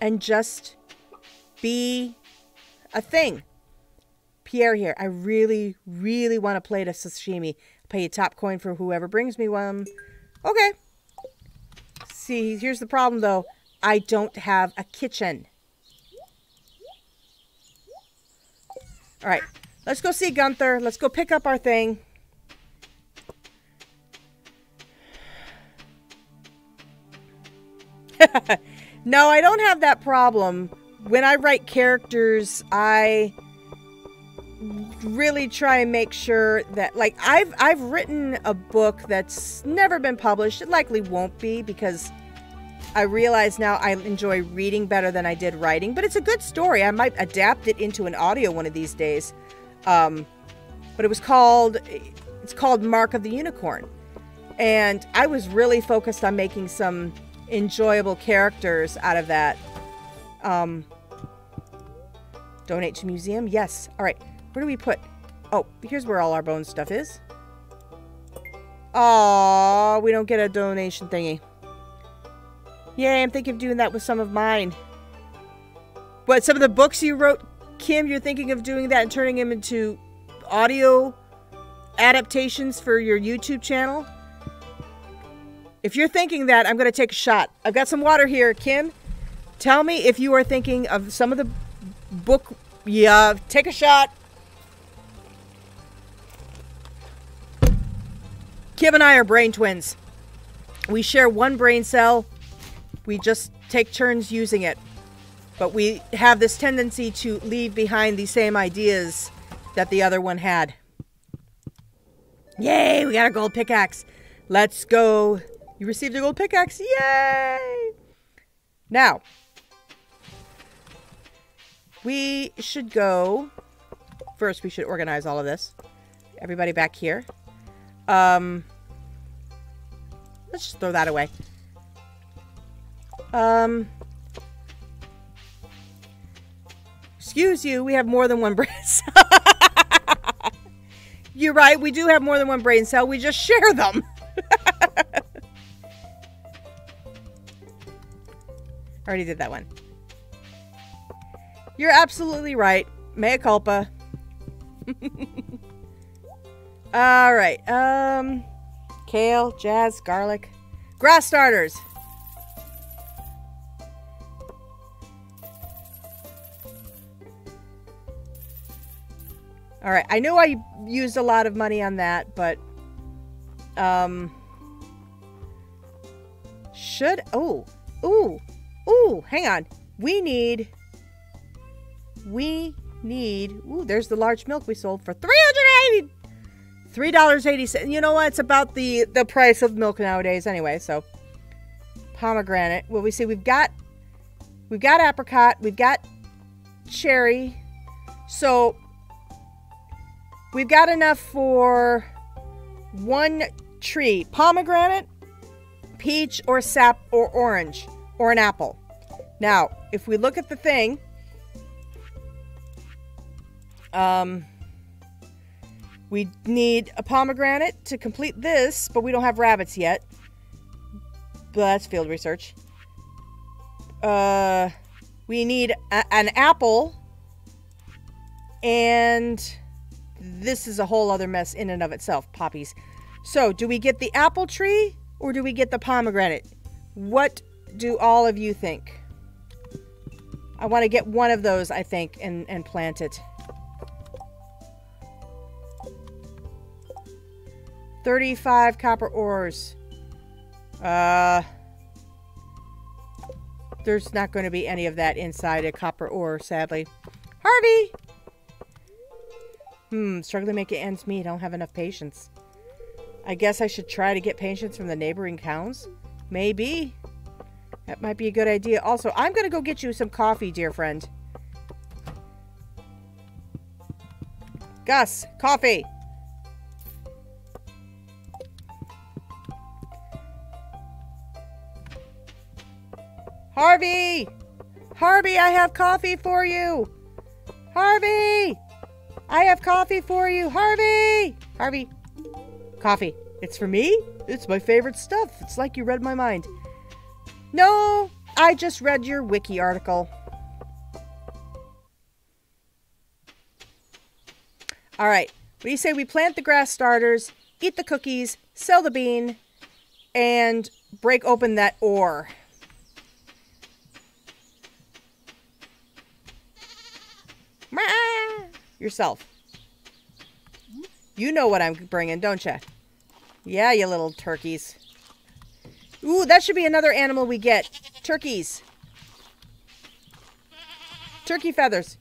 And just be a thing. Pierre here, I really, really want a plate of sashimi. Pay a top coin for whoever brings me one. Okay. See, here's the problem though. I don't have a kitchen. All right, let's go see Gunther. Let's go pick up our thing. *laughs* no, I don't have that problem. When I write characters, I really try and make sure that like I've I've written a book that's never been published. It likely won't be because I realize now I enjoy reading better than I did writing, but it's a good story. I might adapt it into an audio one of these days. Um, but it was called it's called Mark of the Unicorn. And I was really focused on making some enjoyable characters out of that. Um, donate to museum? Yes. All right. Where do we put? Oh, here's where all our bone stuff is. Oh, we don't get a donation thingy. Yay, I'm thinking of doing that with some of mine. What, some of the books you wrote, Kim, you're thinking of doing that and turning them into audio adaptations for your YouTube channel? If you're thinking that, I'm going to take a shot. I've got some water here, Kim. Tell me if you are thinking of some of the book. Yeah, take a shot. Kim and I are brain twins. We share one brain cell. We just take turns using it. But we have this tendency to leave behind the same ideas that the other one had. Yay, we got a gold pickaxe. Let's go. You received a gold pickaxe. Yay! Now, we should go. First, we should organize all of this. Everybody back here. Um, let's just throw that away. Um, excuse you, we have more than one brain *laughs* cell. You're right, we do have more than one brain cell. We just share them. *laughs* Already did that one. You're absolutely right. Mea culpa. *laughs* All right. Um, kale, jazz, garlic, grass starters. All right. I know I used a lot of money on that, but um, should oh, ooh, ooh, hang on. We need we need ooh, there's the large milk we sold for 380 Three dollars eighty cents. You know what? It's about the the price of milk nowadays, anyway. So, pomegranate. Well, we see we've got we've got apricot, we've got cherry. So we've got enough for one tree: pomegranate, peach, or sap, or orange, or an apple. Now, if we look at the thing, um we need a pomegranate to complete this, but we don't have rabbits yet. But that's field research. Uh, we need an apple. And this is a whole other mess in and of itself, poppies. So, do we get the apple tree or do we get the pomegranate? What do all of you think? I want to get one of those, I think, and, and plant it. 35 copper ores. Uh, there's not going to be any of that inside a copper ore, sadly. Harvey! Hmm, struggling to make it ends meet. I don't have enough patients. I guess I should try to get patients from the neighboring towns? Maybe. That might be a good idea. Also, I'm going to go get you some coffee, dear friend. Gus, coffee! Harvey! Harvey, I have coffee for you! Harvey! I have coffee for you! Harvey! Harvey! Coffee. It's for me? It's my favorite stuff. It's like you read my mind. No, I just read your wiki article. All right. You say we plant the grass starters, eat the cookies, sell the bean, and break open that ore? Yourself. You know what I'm bringing, don't you? Yeah, you little turkeys. Ooh, that should be another animal we get. Turkeys. Turkey feathers.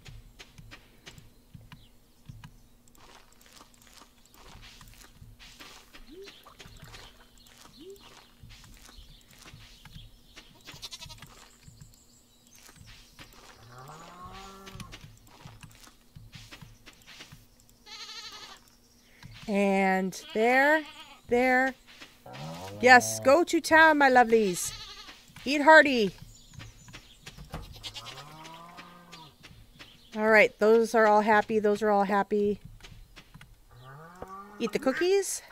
And there, there. Yes, go to town, my lovelies. Eat hearty. All right, those are all happy. Those are all happy. Eat the cookies.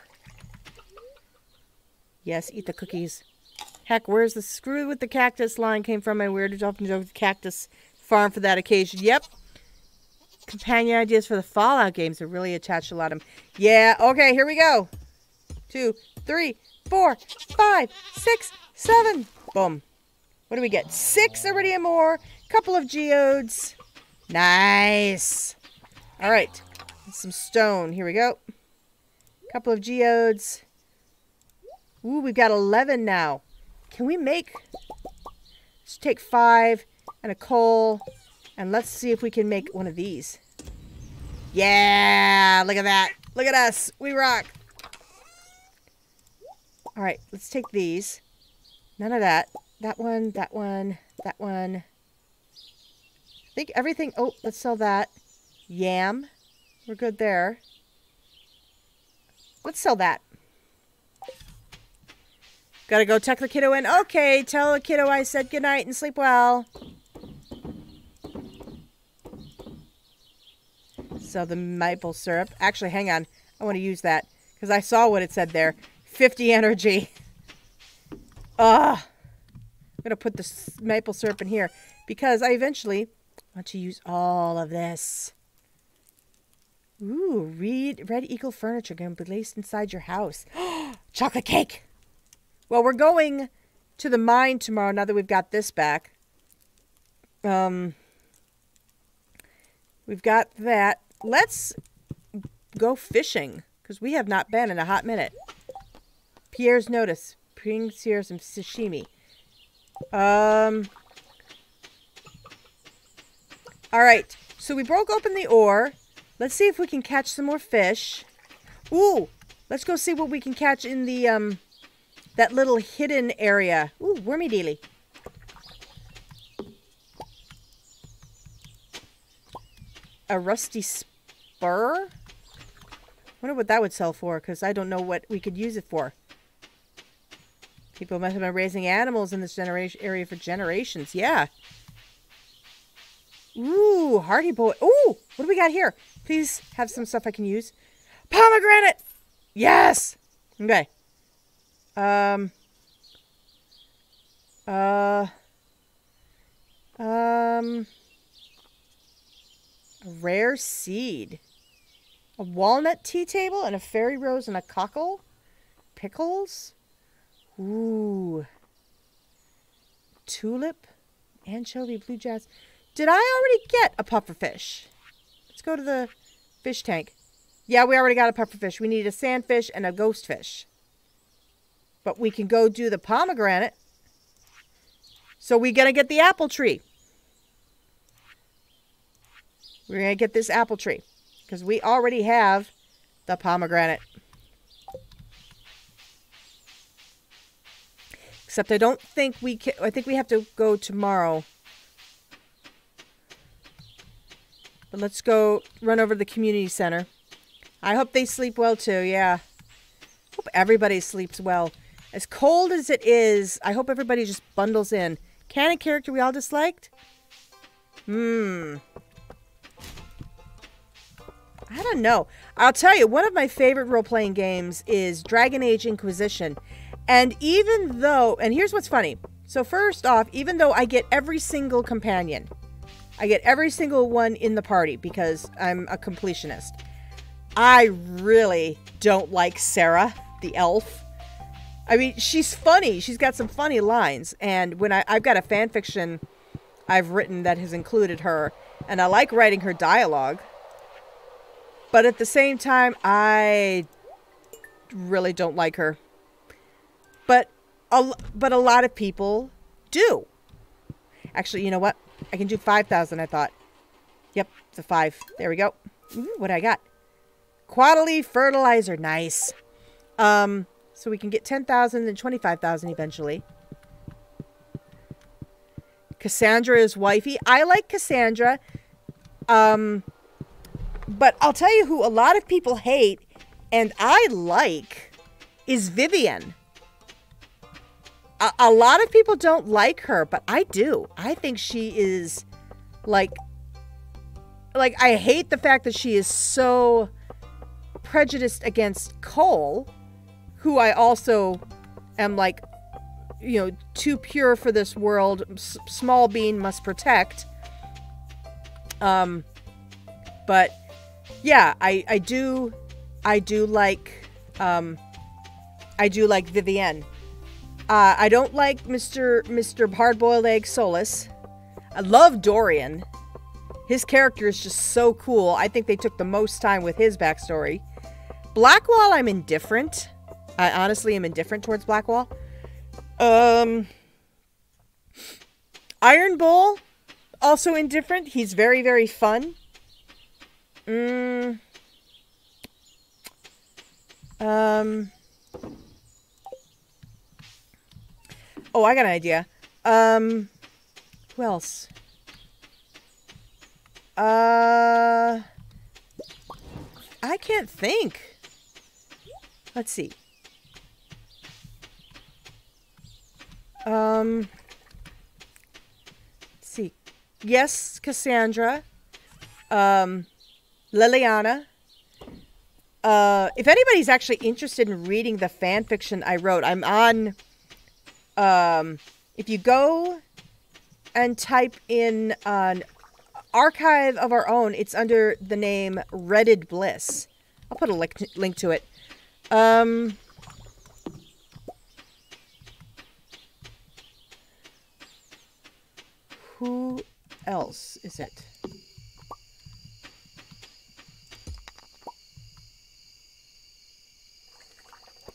Yes, eat the cookies. Heck, where's the screw with the cactus line came from? I weirded off into the cactus farm for that occasion. Yep, companion ideas for the Fallout games are really attached a lot of them. Yeah, okay, here we go. Two, three, four, five, six, seven. Boom. What do we get? Six iridium ore, couple of geodes. Nice. All right, some stone. Here we go. Couple of geodes. Ooh, we've got 11 now. Can we make... Let's take five and a coal and let's see if we can make one of these. Yeah, look at that. Look at us. We rock. All right, let's take these. None of that. That one, that one, that one. I think everything... Oh, let's sell that. Yam. We're good there. Let's sell that. Gotta go tuck the kiddo in. Okay, tell the kiddo I said goodnight and sleep well. So the maple syrup. Actually, hang on. I want to use that because I saw what it said there. 50 energy. Ugh. I'm going to put the maple syrup in here because I eventually want to use all of this. Ooh, red, red eagle furniture going to be placed inside your house. *gasps* Chocolate cake. Well, we're going to the mine tomorrow now that we've got this back. Um, we've got that let's go fishing because we have not been in a hot minute. Pierre's notice. Brings here some sashimi. Um. All right. So we broke open the ore. Let's see if we can catch some more fish. Ooh. Let's go see what we can catch in the, um, that little hidden area. Ooh, wormy dealy. A rusty spur? wonder what that would sell for, because I don't know what we could use it for. People must have been raising animals in this generation area for generations. Yeah. Ooh, hardy boy. Ooh, what do we got here? Please have some stuff I can use. Pomegranate! Yes! Okay. Um. Uh. Um. Rare seed. A walnut tea table and a fairy rose and a cockle. Pickles. Ooh. Tulip. Anchovy, blue jazz. Did I already get a pufferfish? Let's go to the fish tank. Yeah, we already got a pufferfish. We need a sandfish and a ghost fish. But we can go do the pomegranate. So we're going to get the apple tree. We're going to get this apple tree. Because we already have the pomegranate. Except I don't think we can... I think we have to go tomorrow. But let's go run over to the community center. I hope they sleep well too, yeah. Hope everybody sleeps well. As cold as it is, I hope everybody just bundles in. Canon character we all disliked? Hmm. I don't know. I'll tell you, one of my favorite role playing games is Dragon Age Inquisition. And even though, and here's what's funny. So, first off, even though I get every single companion, I get every single one in the party because I'm a completionist. I really don't like Sera, the elf. I mean, she's funny. She's got some funny lines. And when I, I've got a fan fiction I've written that has included her, and I like writing her dialogue. But at the same time, I really don't like her. But a, but a lot of people do. Actually, you know what? I can do 5,000, I thought. Yep, it's a 5. There we go. Ooh, what I got? Quality fertilizer. Nice. Um, so we can get 10,000 and 25,000 eventually. Cassandra is wifey. I like Cassandra. Um, but I'll tell you who a lot of people hate and I like is Vivienne. A, a lot of people don't like her, but I do. I think she is like like I hate the fact that she is so prejudiced against Cole, who I also am like, you know, too pure for this world. S- small bean must protect. Um, but yeah, I I do, I do like, um, I do like Vivienne. Uh, I don't like Mr. Mr. Hardboiled Egg Solas. I love Dorian. His character is just so cool. I think they took the most time with his backstory. Blackwall, I'm indifferent. I honestly am indifferent towards Blackwall. Um, Iron Bull, also indifferent. He's very, very fun. Mm. Um. Oh, I got an idea. Um, who else? Uh, I can't think. Let's see. Um, let's see. Yes, Cassandra. Um, Leliana. Uh, if anybody's actually interested in reading the fan fiction I wrote, I'm on. Um, if you go and type in an archive of our own, it's under the name Redded Bliss. I'll put a link link to it. Um, who else is it?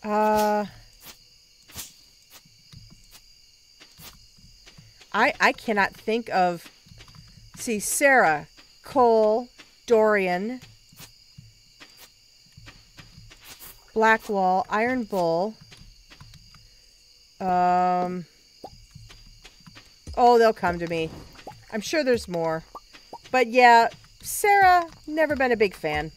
Uh, I I cannot think of. See, Sera, Cole, Dorian, Blackwall, Iron Bull. Um. Oh, they'll come to me. I'm sure there's more. But yeah, Sera, never been a big fan.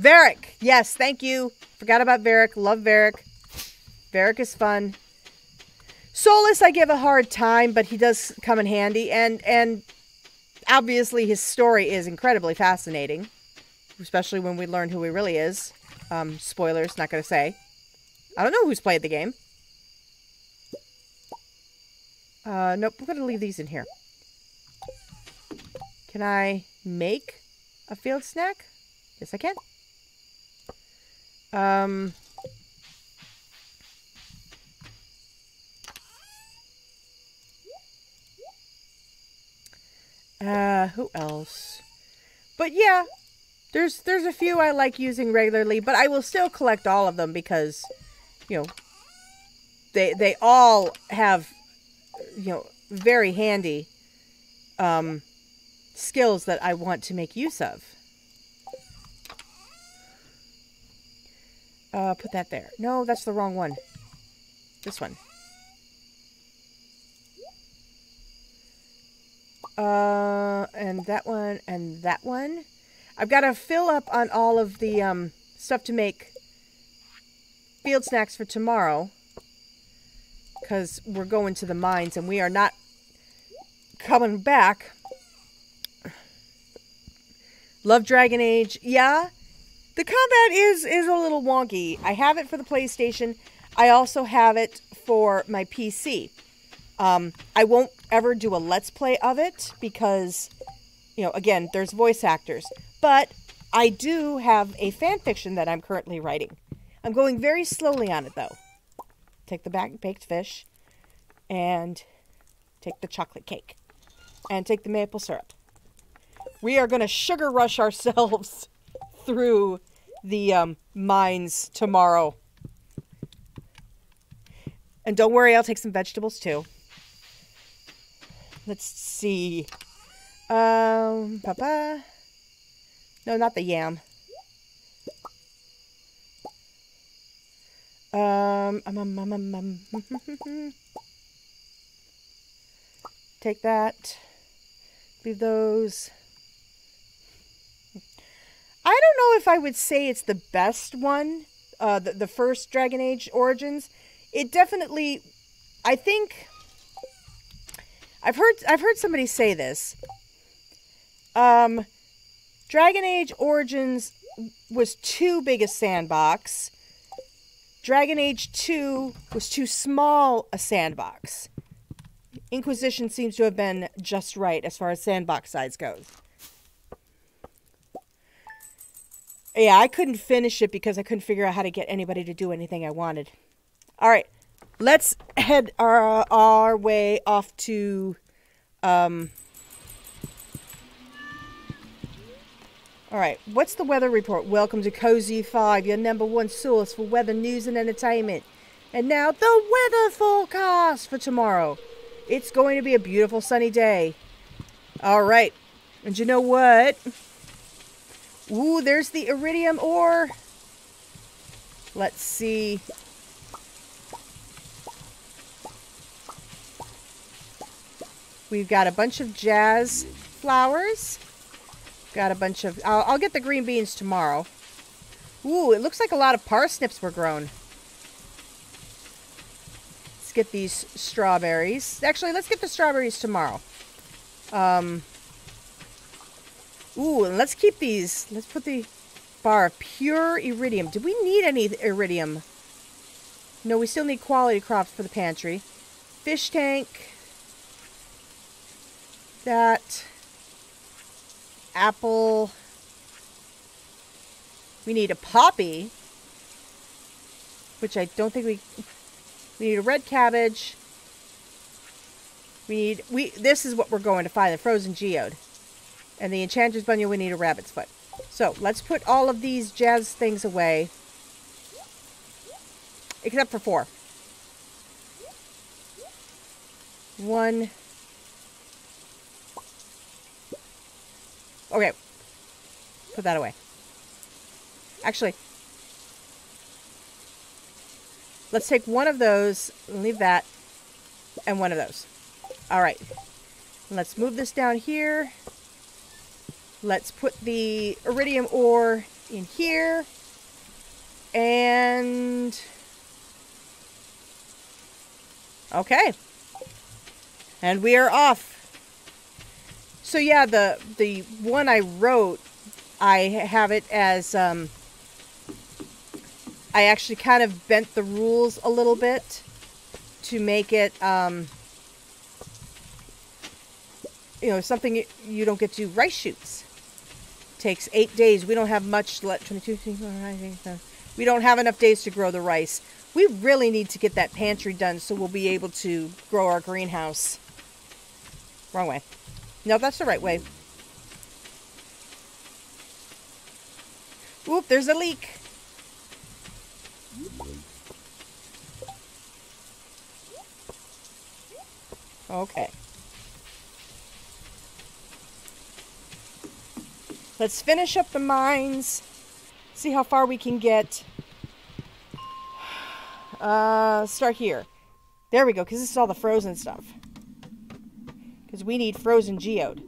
Varric, yes, thank you. Forgot about Varric. Love Varric. Varric is fun. Solas, I give a hard time, but he does come in handy, and and obviously his story is incredibly fascinating, especially when we learn who he really is. Um, spoilers, not going to say. I don't know who's played the game. Uh, nope, we're going to leave these in here. Can I make a field snack? Yes, I can. Um... Uh, who else? But yeah, There's there's a few I like using regularly, but I will still collect all of them because, you know, they they all have, you know, very handy um, skills that I want to make use of. Uh, put that there. No, that's the wrong one. This one. Uh, and that one, and that one. I've got to fill up on all of the um, stuff to make field snacks for tomorrow. Because we're going to the mines and we are not coming back. Love Dragon Age. Yeah, the combat is is a little wonky. I have it for the PlayStation. I also have it for my PC. Um, I won't ever do a let's play of it because, you know, again, there's voice actors. But I do have a fan fiction that I'm currently writing. I'm going very slowly on it though. Take the back baked fish and take the chocolate cake and take the maple syrup. We are going to sugar rush ourselves *laughs* through the um, mines tomorrow. And don't worry, I'll take some vegetables too. Let's see. Um, papa. No, not the yam. Um, um, um, um, um, um. *laughs* Take that. Leave those. I don't know if I would say it's the best one, uh, the, the first Dragon Age Origins. It definitely, I think, I've heard I've heard somebody say this. Um, Dragon Age Origins was too big a sandbox. Dragon Age 2 was too small a sandbox. Inquisition seems to have been just right as far as sandbox size goes. Yeah, I couldn't finish it because I couldn't figure out how to get anybody to do anything I wanted. All right, let's head our our way off to. Um, all right, what's the weather report? Welcome to KOZU 5, your number one source for weather news and entertainment. And now the weather forecast for tomorrow. It's going to be a beautiful sunny day. All right, and you know what? Ooh, there's the iridium ore. Let's see. We've got a bunch of jazz flowers. Got a bunch of... I'll, I'll get the green beans tomorrow. Ooh, it looks like a lot of parsnips were grown. Let's get these strawberries. Actually, let's get the strawberries tomorrow. Um, Ooh, and let's keep these. Let's put the bar of pure iridium. Do we need any iridium? No, we still need quality crops for the pantry. Fish tank. That. Apple. We need a poppy. Which I don't think we... We need a red cabbage. We need... we. This is what we're going to find. The frozen geode. And the Enchanter's Bundle, we need a rabbit's foot. So, let's put all of these jazz things away. Except for four. One. Okay. Put that away. Actually, let's take one of those, leave that, and one of those. All right. Let's move this down here. Let's put the iridium ore in here. And... Okay. And we are off. So yeah, the the one I wrote, I have it as um, I actually kind of bent the rules a little bit to make it um, you know something you don't get to rice shoots takes eight days. We don't have much left. 22, we don't have enough days to grow the rice. We really need to get that pantry done so we'll be able to grow our greenhouse. Wrong way. No, that's the right way. Oop, there's a leak. Okay. Let's finish up the mines. See how far we can get. *sighs* Uh, start here. There we go, because this is all the frozen stuff. Because we need frozen geode.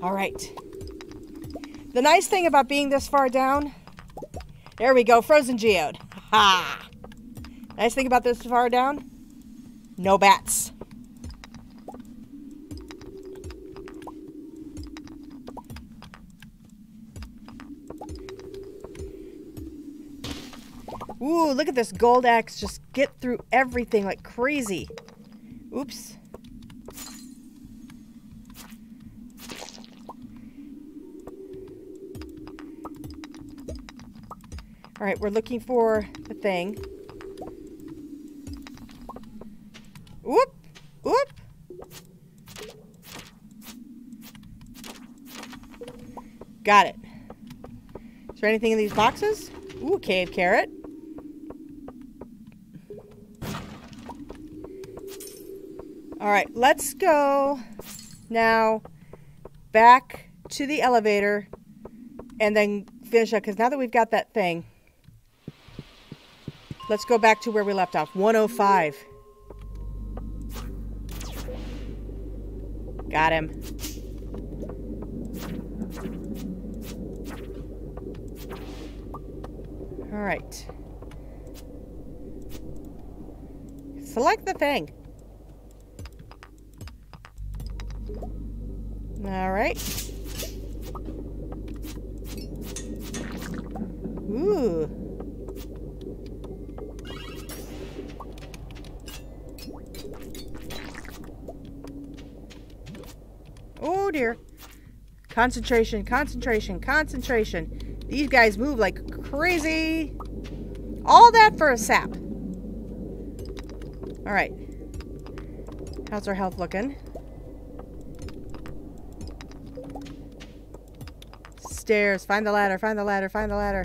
Alright. The nice thing about being this far down... There we go, frozen geode. Ha! Nice thing about this far down? No bats. Ooh, look at this gold axe just get through everything like crazy. Oops. All right, we're looking for the thing. Whoop! Whoop! Got it. Is there anything in these boxes? Ooh, cave carrot. All right, let's go now back to the elevator and then finish up because now that we've got that thing, let's go back to where we left off 105. Got him. All right. Select the thing. All right. Ooh. Oh dear. Concentration, concentration, concentration. These guys move like crazy. All that for a sap. All right. How's our health looking? Stairs. Find the ladder, find the ladder, find the ladder.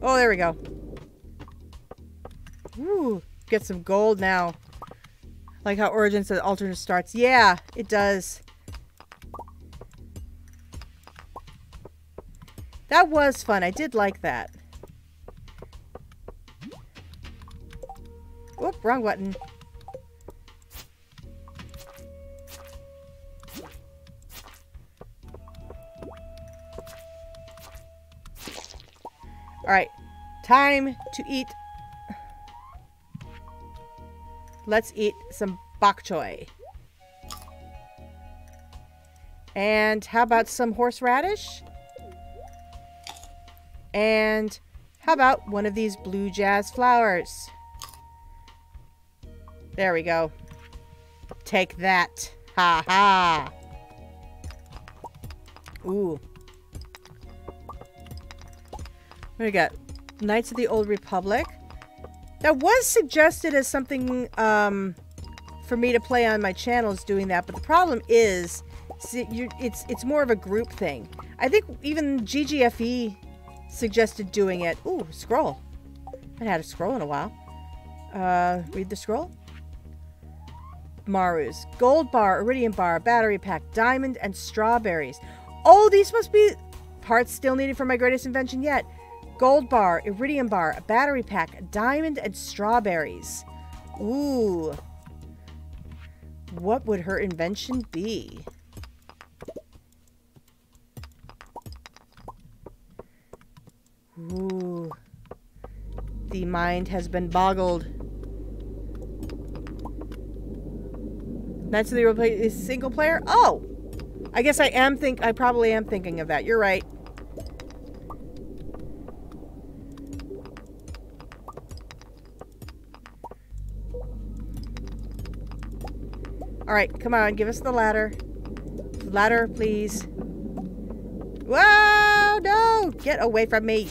Oh, there we go. Ooh, get some gold now. Like how Origins says alternate starts. Yeah, it does. That was fun. I did like that. Wrong button. Alright, time to eat. Let's eat some bok choy. And how about some horseradish? And how about one of these blue jazz flowers? There we go. Take that. Ha ha. Ooh. What do we got? Knights of the Old Republic. That was suggested as something um, for me to play on my channels doing that, but the problem is it's it's more of a group thing. I think even GGFE suggested doing it. Ooh, scroll. I haven't had a scroll in a while. Uh, read the scroll. Maru's. Gold bar, iridium bar, battery pack, diamond, and strawberries. Oh, these must be parts still needed for my greatest invention yet. Gold bar, iridium bar, a battery pack, diamond, and strawberries. Ooh. What would her invention be? Ooh. The mind has been boggled. Of the Old Republic is single player? Oh! I guess I am think I probably am thinking of that. You're right. Alright, come on, give us the ladder. Ladder, please. Whoa! No! Get away from me!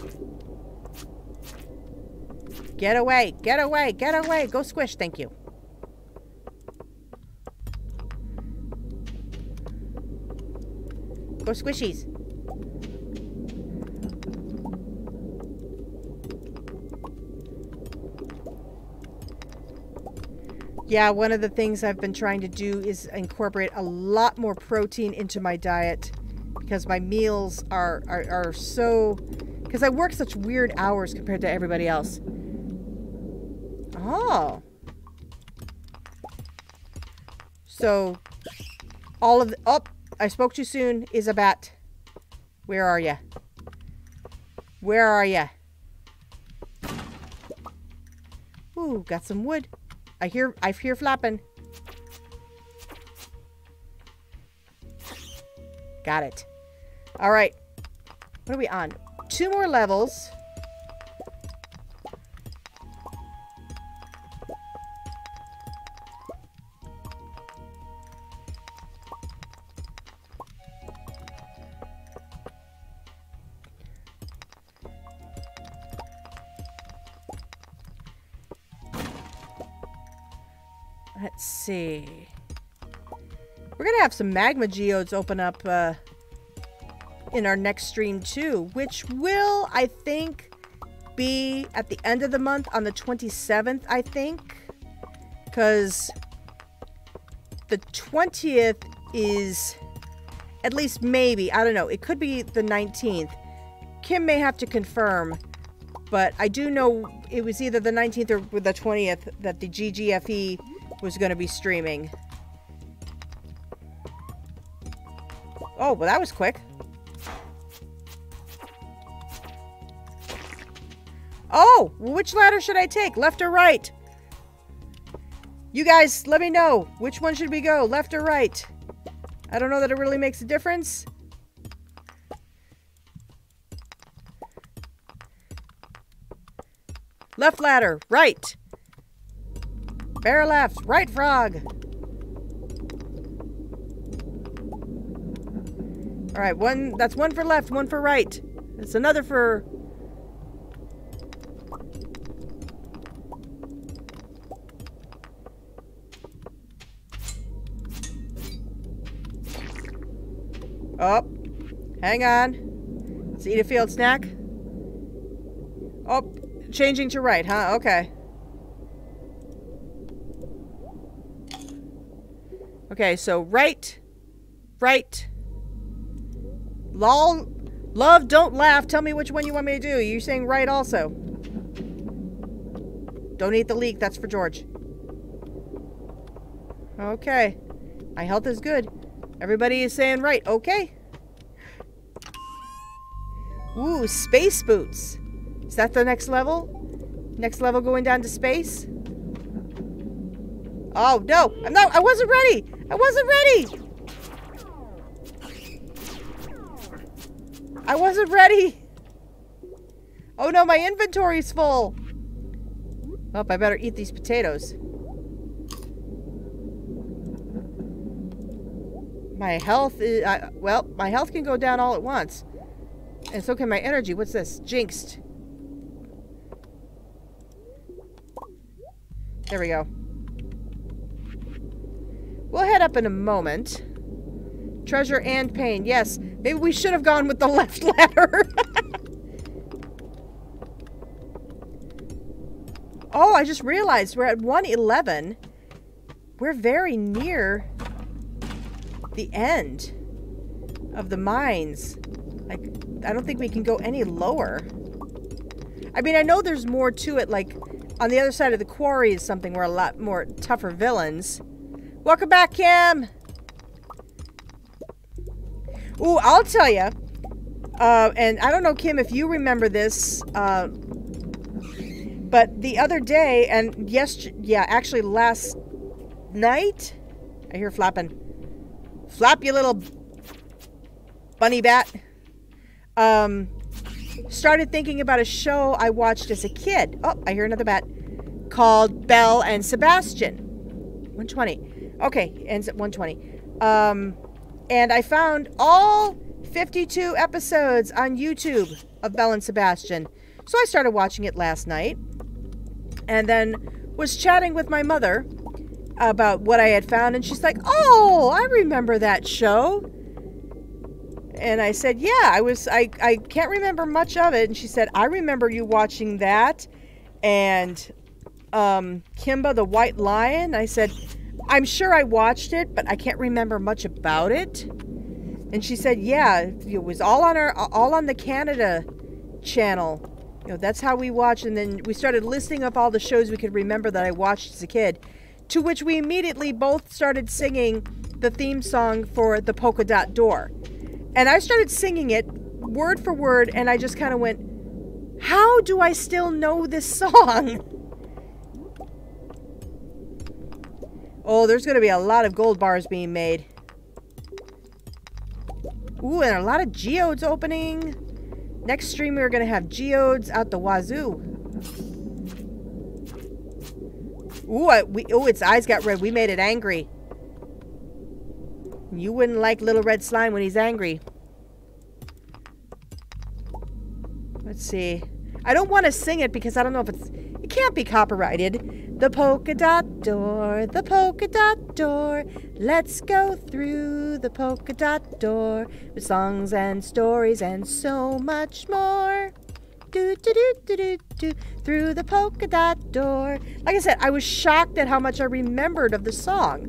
Get away, get away, get away. Go squish, thank you. Squishies. Yeah, one of the things I've been trying to do is incorporate a lot more protein into my diet because my meals are, are, are so... Because I work such weird hours compared to everybody else. Oh. So, all of the... Oh, I spoke too soon is a bat. Where are ya? Where are ya? Ooh, got some wood. I hear I hear flapping. Got it. All right. What are we on? Two more levels. Let's see. We're going to have some magma geodes open up uh, in our next stream too, which will, I think, be at the end of the month on the 27th, I think. Because the 20th is, at least maybe, I don't know, it could be the 19th. Kim may have to confirm, but I do know it was either the 19th or the 20th that the GGFE was going to be streaming. Oh, well that was quick. Oh, which ladder should I take? Left or right? You guys, let me know. Which one should we go? Left or right? I don't know that it really makes a difference. Left ladder, right. Bear left, right frog. All right, one, that's one for left, one for right. It's another for... Oh, hang on. Let's eat a field snack. Oh, changing to right, huh? Okay. Okay, so right, right. Lol, love, don't laugh. Tell me which one you want me to do. You're saying right also. Don't eat the leek. That's for George. Okay. My health is good. Everybody is saying right. Okay. Ooh, space boots. Is that the next level? Next level going down to space? Oh, no. I'm not. I wasn't ready. I wasn't ready. I wasn't ready. Oh, no. My inventory's full. Oh, I better eat these potatoes. My health is... Well, my health can go down all at once. And so can my energy. What's this? Jinxed. There we go. We'll head up in a moment. Treasure and pain. Yes, maybe we should have gone with the *laughs* left ladder. *laughs* oh, I just realized we're at 111. We're very near the end of the mines. Like, I don't think we can go any lower. I mean, I know there's more to it, like, on the other side of the quarry is something where a lot more tougher villains. Welcome back, Kim. Ooh, I'll tell you. Uh, and I don't know, Kim, if you remember this. Uh, but the other day, and yes, yeah, actually last night, I hear flapping. Flap, you little bunny bat. Um, started thinking about a show I watched as a kid. Oh, I hear another bat. Called Belle and Sebastian. 120. Okay, ends at 120. Um, and I found all 52 episodes on YouTube of Belle and Sebastian. So I started watching it last night. and then was chatting with my mother about what I had found, and she's like, "Oh, I remember that show." And I said, "Yeah, I was. I I can't remember much of it." And she said, "I remember you watching that, and um, Kimba the White Lion." I said, "I'm sure I watched it, but I can't remember much about it." And she said, "Yeah, it was all on our all on the Canada channel." You know, that's how we watched, and then we started listing up all the shows we could remember that I watched as a kid. To which we immediately both started singing the theme song for the Polka Dot Door. And I started singing it word for word, and I just kind of went, How do I still know this song? *laughs* Oh, there's going to be a lot of gold bars being made. Ooh, and a lot of geodes opening. Next stream, we're going to have geodes out the wazoo. Ooh, I, we, ooh, its eyes got red. We made it angry. You wouldn't like Little Red Slime when he's angry. Let's see. I don't want to sing it because I don't know if it's... It can't be copyrighted. The polka dot door, the polka dot door. Let's go through the polka dot door with songs and stories and so much more. Do, do, do, do, do, do, through the polka dot door. Like I said, I was shocked at how much I remembered of the song.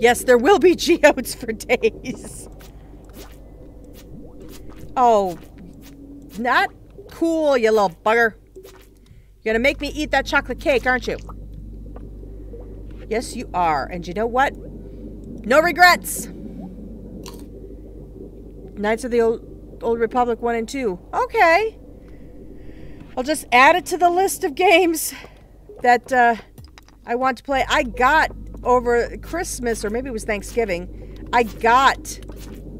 Yes, there will be *laughs* geodes for days. Oh, not cool, you little bugger. You're gonna make me eat that chocolate cake, aren't you? Yes, you are. And you know what? No regrets. Knights of the Old Old Republic 1 and 2. Okay. I'll just add it to the list of games that uh, I want to play. I got over Christmas, or maybe it was Thanksgiving, I got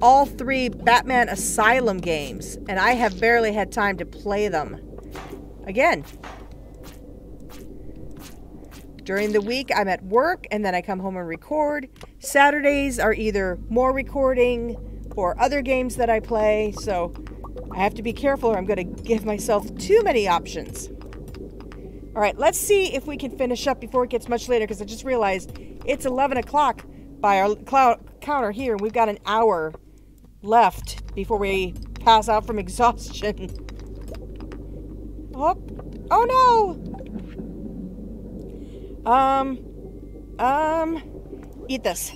all three Batman Asylum games, and I have barely had time to play them. Again, during the week, I'm at work and then I come home and record. Saturdays are either more recording or other games that I play, so I have to be careful or I'm going to give myself too many options. All right, let's see if we can finish up before it gets much later because I just realized it's 11 o'clock by our counter here, and we've got an hour left before we pass out from *laughs* exhaustion. Oh, oh no! Um, um, eat this.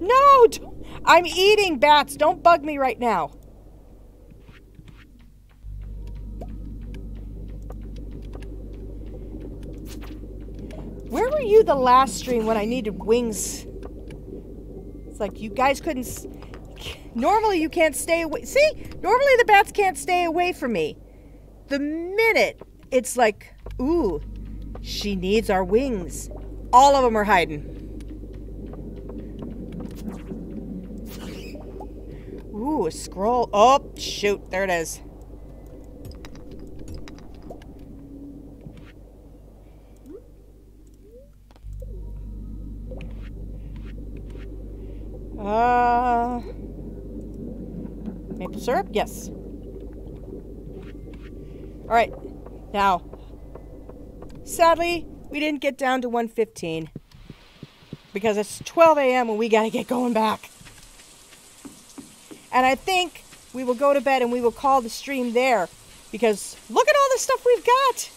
No, I'm eating bats. Don't bug me right now. Where were you the last stream when I needed wings? It's like you guys couldn't. Normally, you can't stay away. See, normally the bats can't stay away from me. The minute it's like, ooh, she needs our wings, all of them are hiding. Ooh, a scroll. Oh, shoot. There it is. Uh, maple syrup? Yes. All right. Now, sadly, we didn't get down to 115 because it's 12 a.m. and we got to get going back. And I think we will go to bed and we will call the stream there because look at all the stuff we've got.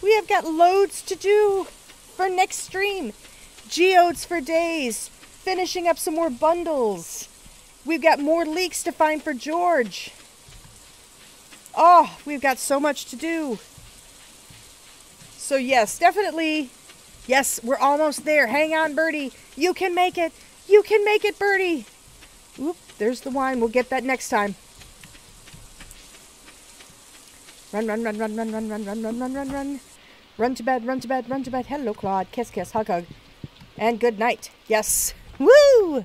We have got loads to do for next stream. Geodes for days, finishing up some more bundles. We've got more leeks to find for George. Oh, we've got so much to do. So, yes, definitely. Yes, we're almost there. Hang on, Birdie. You can make it. You can make it, Birdie. Oop, there's the wine. We'll get that next time. Run, run, run, run, run, run, run, run, run, run, run, run. Run to bed, run to bed, run to bed. Hello, Claude. Kiss, kiss, hug, hug. And good night. Yes. Woo!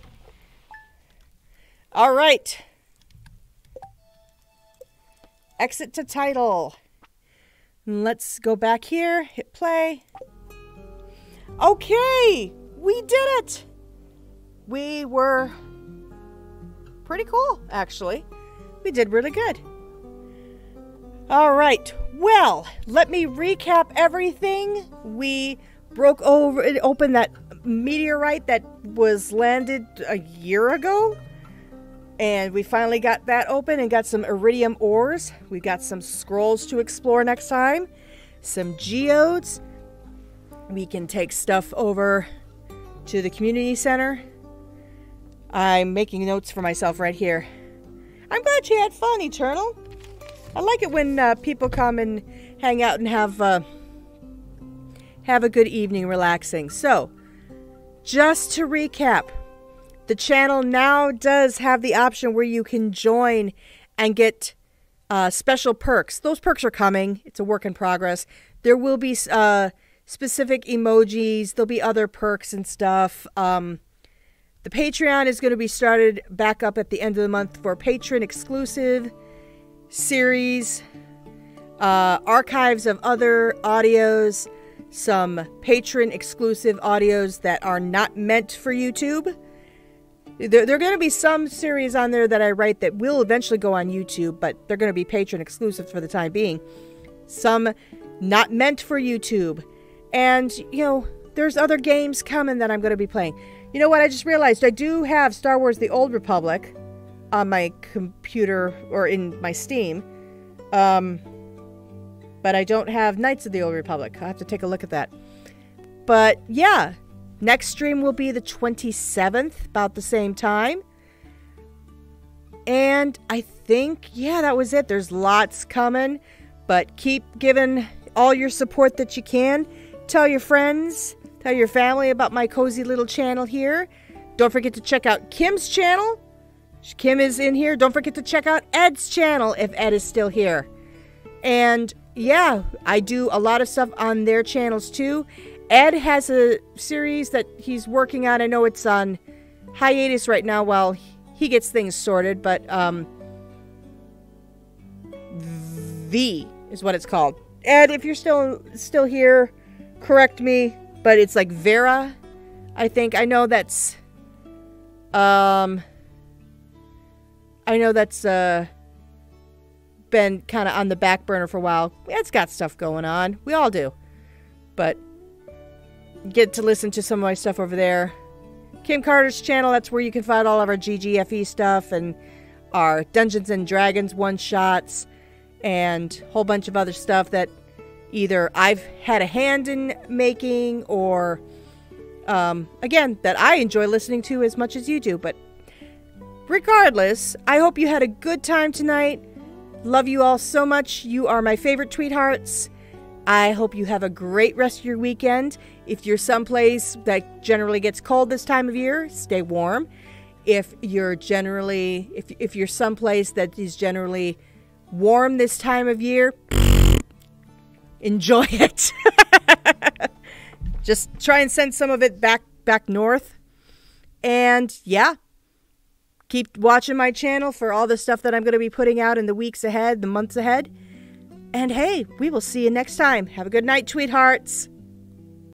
All right. Exit to title. Let's go back here, hit play. Okay, we did it. We were pretty cool, actually. We did really good. All right. Well, let me recap everything. We broke over it open that meteorite that was landed a year ago. And we finally got that open and got some iridium ores. We got some scrolls to explore next time. Some geodes. We can take stuff over to the community center. I'm making notes for myself right here. I'm glad you had fun, Eternal. I like it when uh, people come and hang out and have uh, have a good evening relaxing. So, just to recap, the channel now does have the option where you can join and get uh, special perks. Those perks are coming. It's a work in progress. There will be uh, specific emojis. There'll be other perks and stuff. Um, the Patreon is going to be started back up at the end of the month for patron exclusive series, uh, archives of other audios, some patron exclusive audios that are not meant for YouTube. There, there are going to be some series on there that I write that will eventually go on YouTube, but they're going to be patron exclusive for the time being. Some not meant for YouTube. And, you know, there's other games coming that I'm going to be playing. You know what? I just realized I do have Star Wars The Old Republic on my computer or in my Steam. Um, but I don't have Knights of the Old Republic. i have to take a look at that. But yeah, next stream will be the 27th, about the same time. And I think, yeah, that was it. There's lots coming, but keep giving all your support that you can. Tell your friends, tell your family about my cozy little channel here. Don't forget to check out Kim's channel. Kim is in here. Don't forget to check out Ed's channel if Ed is still here. And yeah, I do a lot of stuff on their channels too. Ed has a series that he's working on. I know it's on hiatus right now while he gets things sorted, but um, V is what it's called. Ed, if you're still still here, correct me, but it's like Vera, I think. I know that's um I know that's uh been kind of on the back burner for a while. It's got stuff going on. We all do. But get to listen to some of my stuff over there. Kim Carter's channel, that's where you can find all of our GGFE stuff and our Dungeons and Dragons one shots and a whole bunch of other stuff that either I've had a hand in making or, um, again, that I enjoy listening to as much as you do. But regardless, I hope you had a good time tonight. Love you all so much. You are my favorite tweethearts. I hope you have a great rest of your weekend. If you're someplace that generally gets cold this time of year, stay warm. If you're generally if if you're someplace that is generally warm this time of year, *sniffs* enjoy it. *laughs* Just try and send some of it back back north. And yeah, keep watching my channel for all the stuff that I'm going to be putting out in the weeks ahead, the months ahead. And hey, we will see you next time. Have a good night, tweethearts.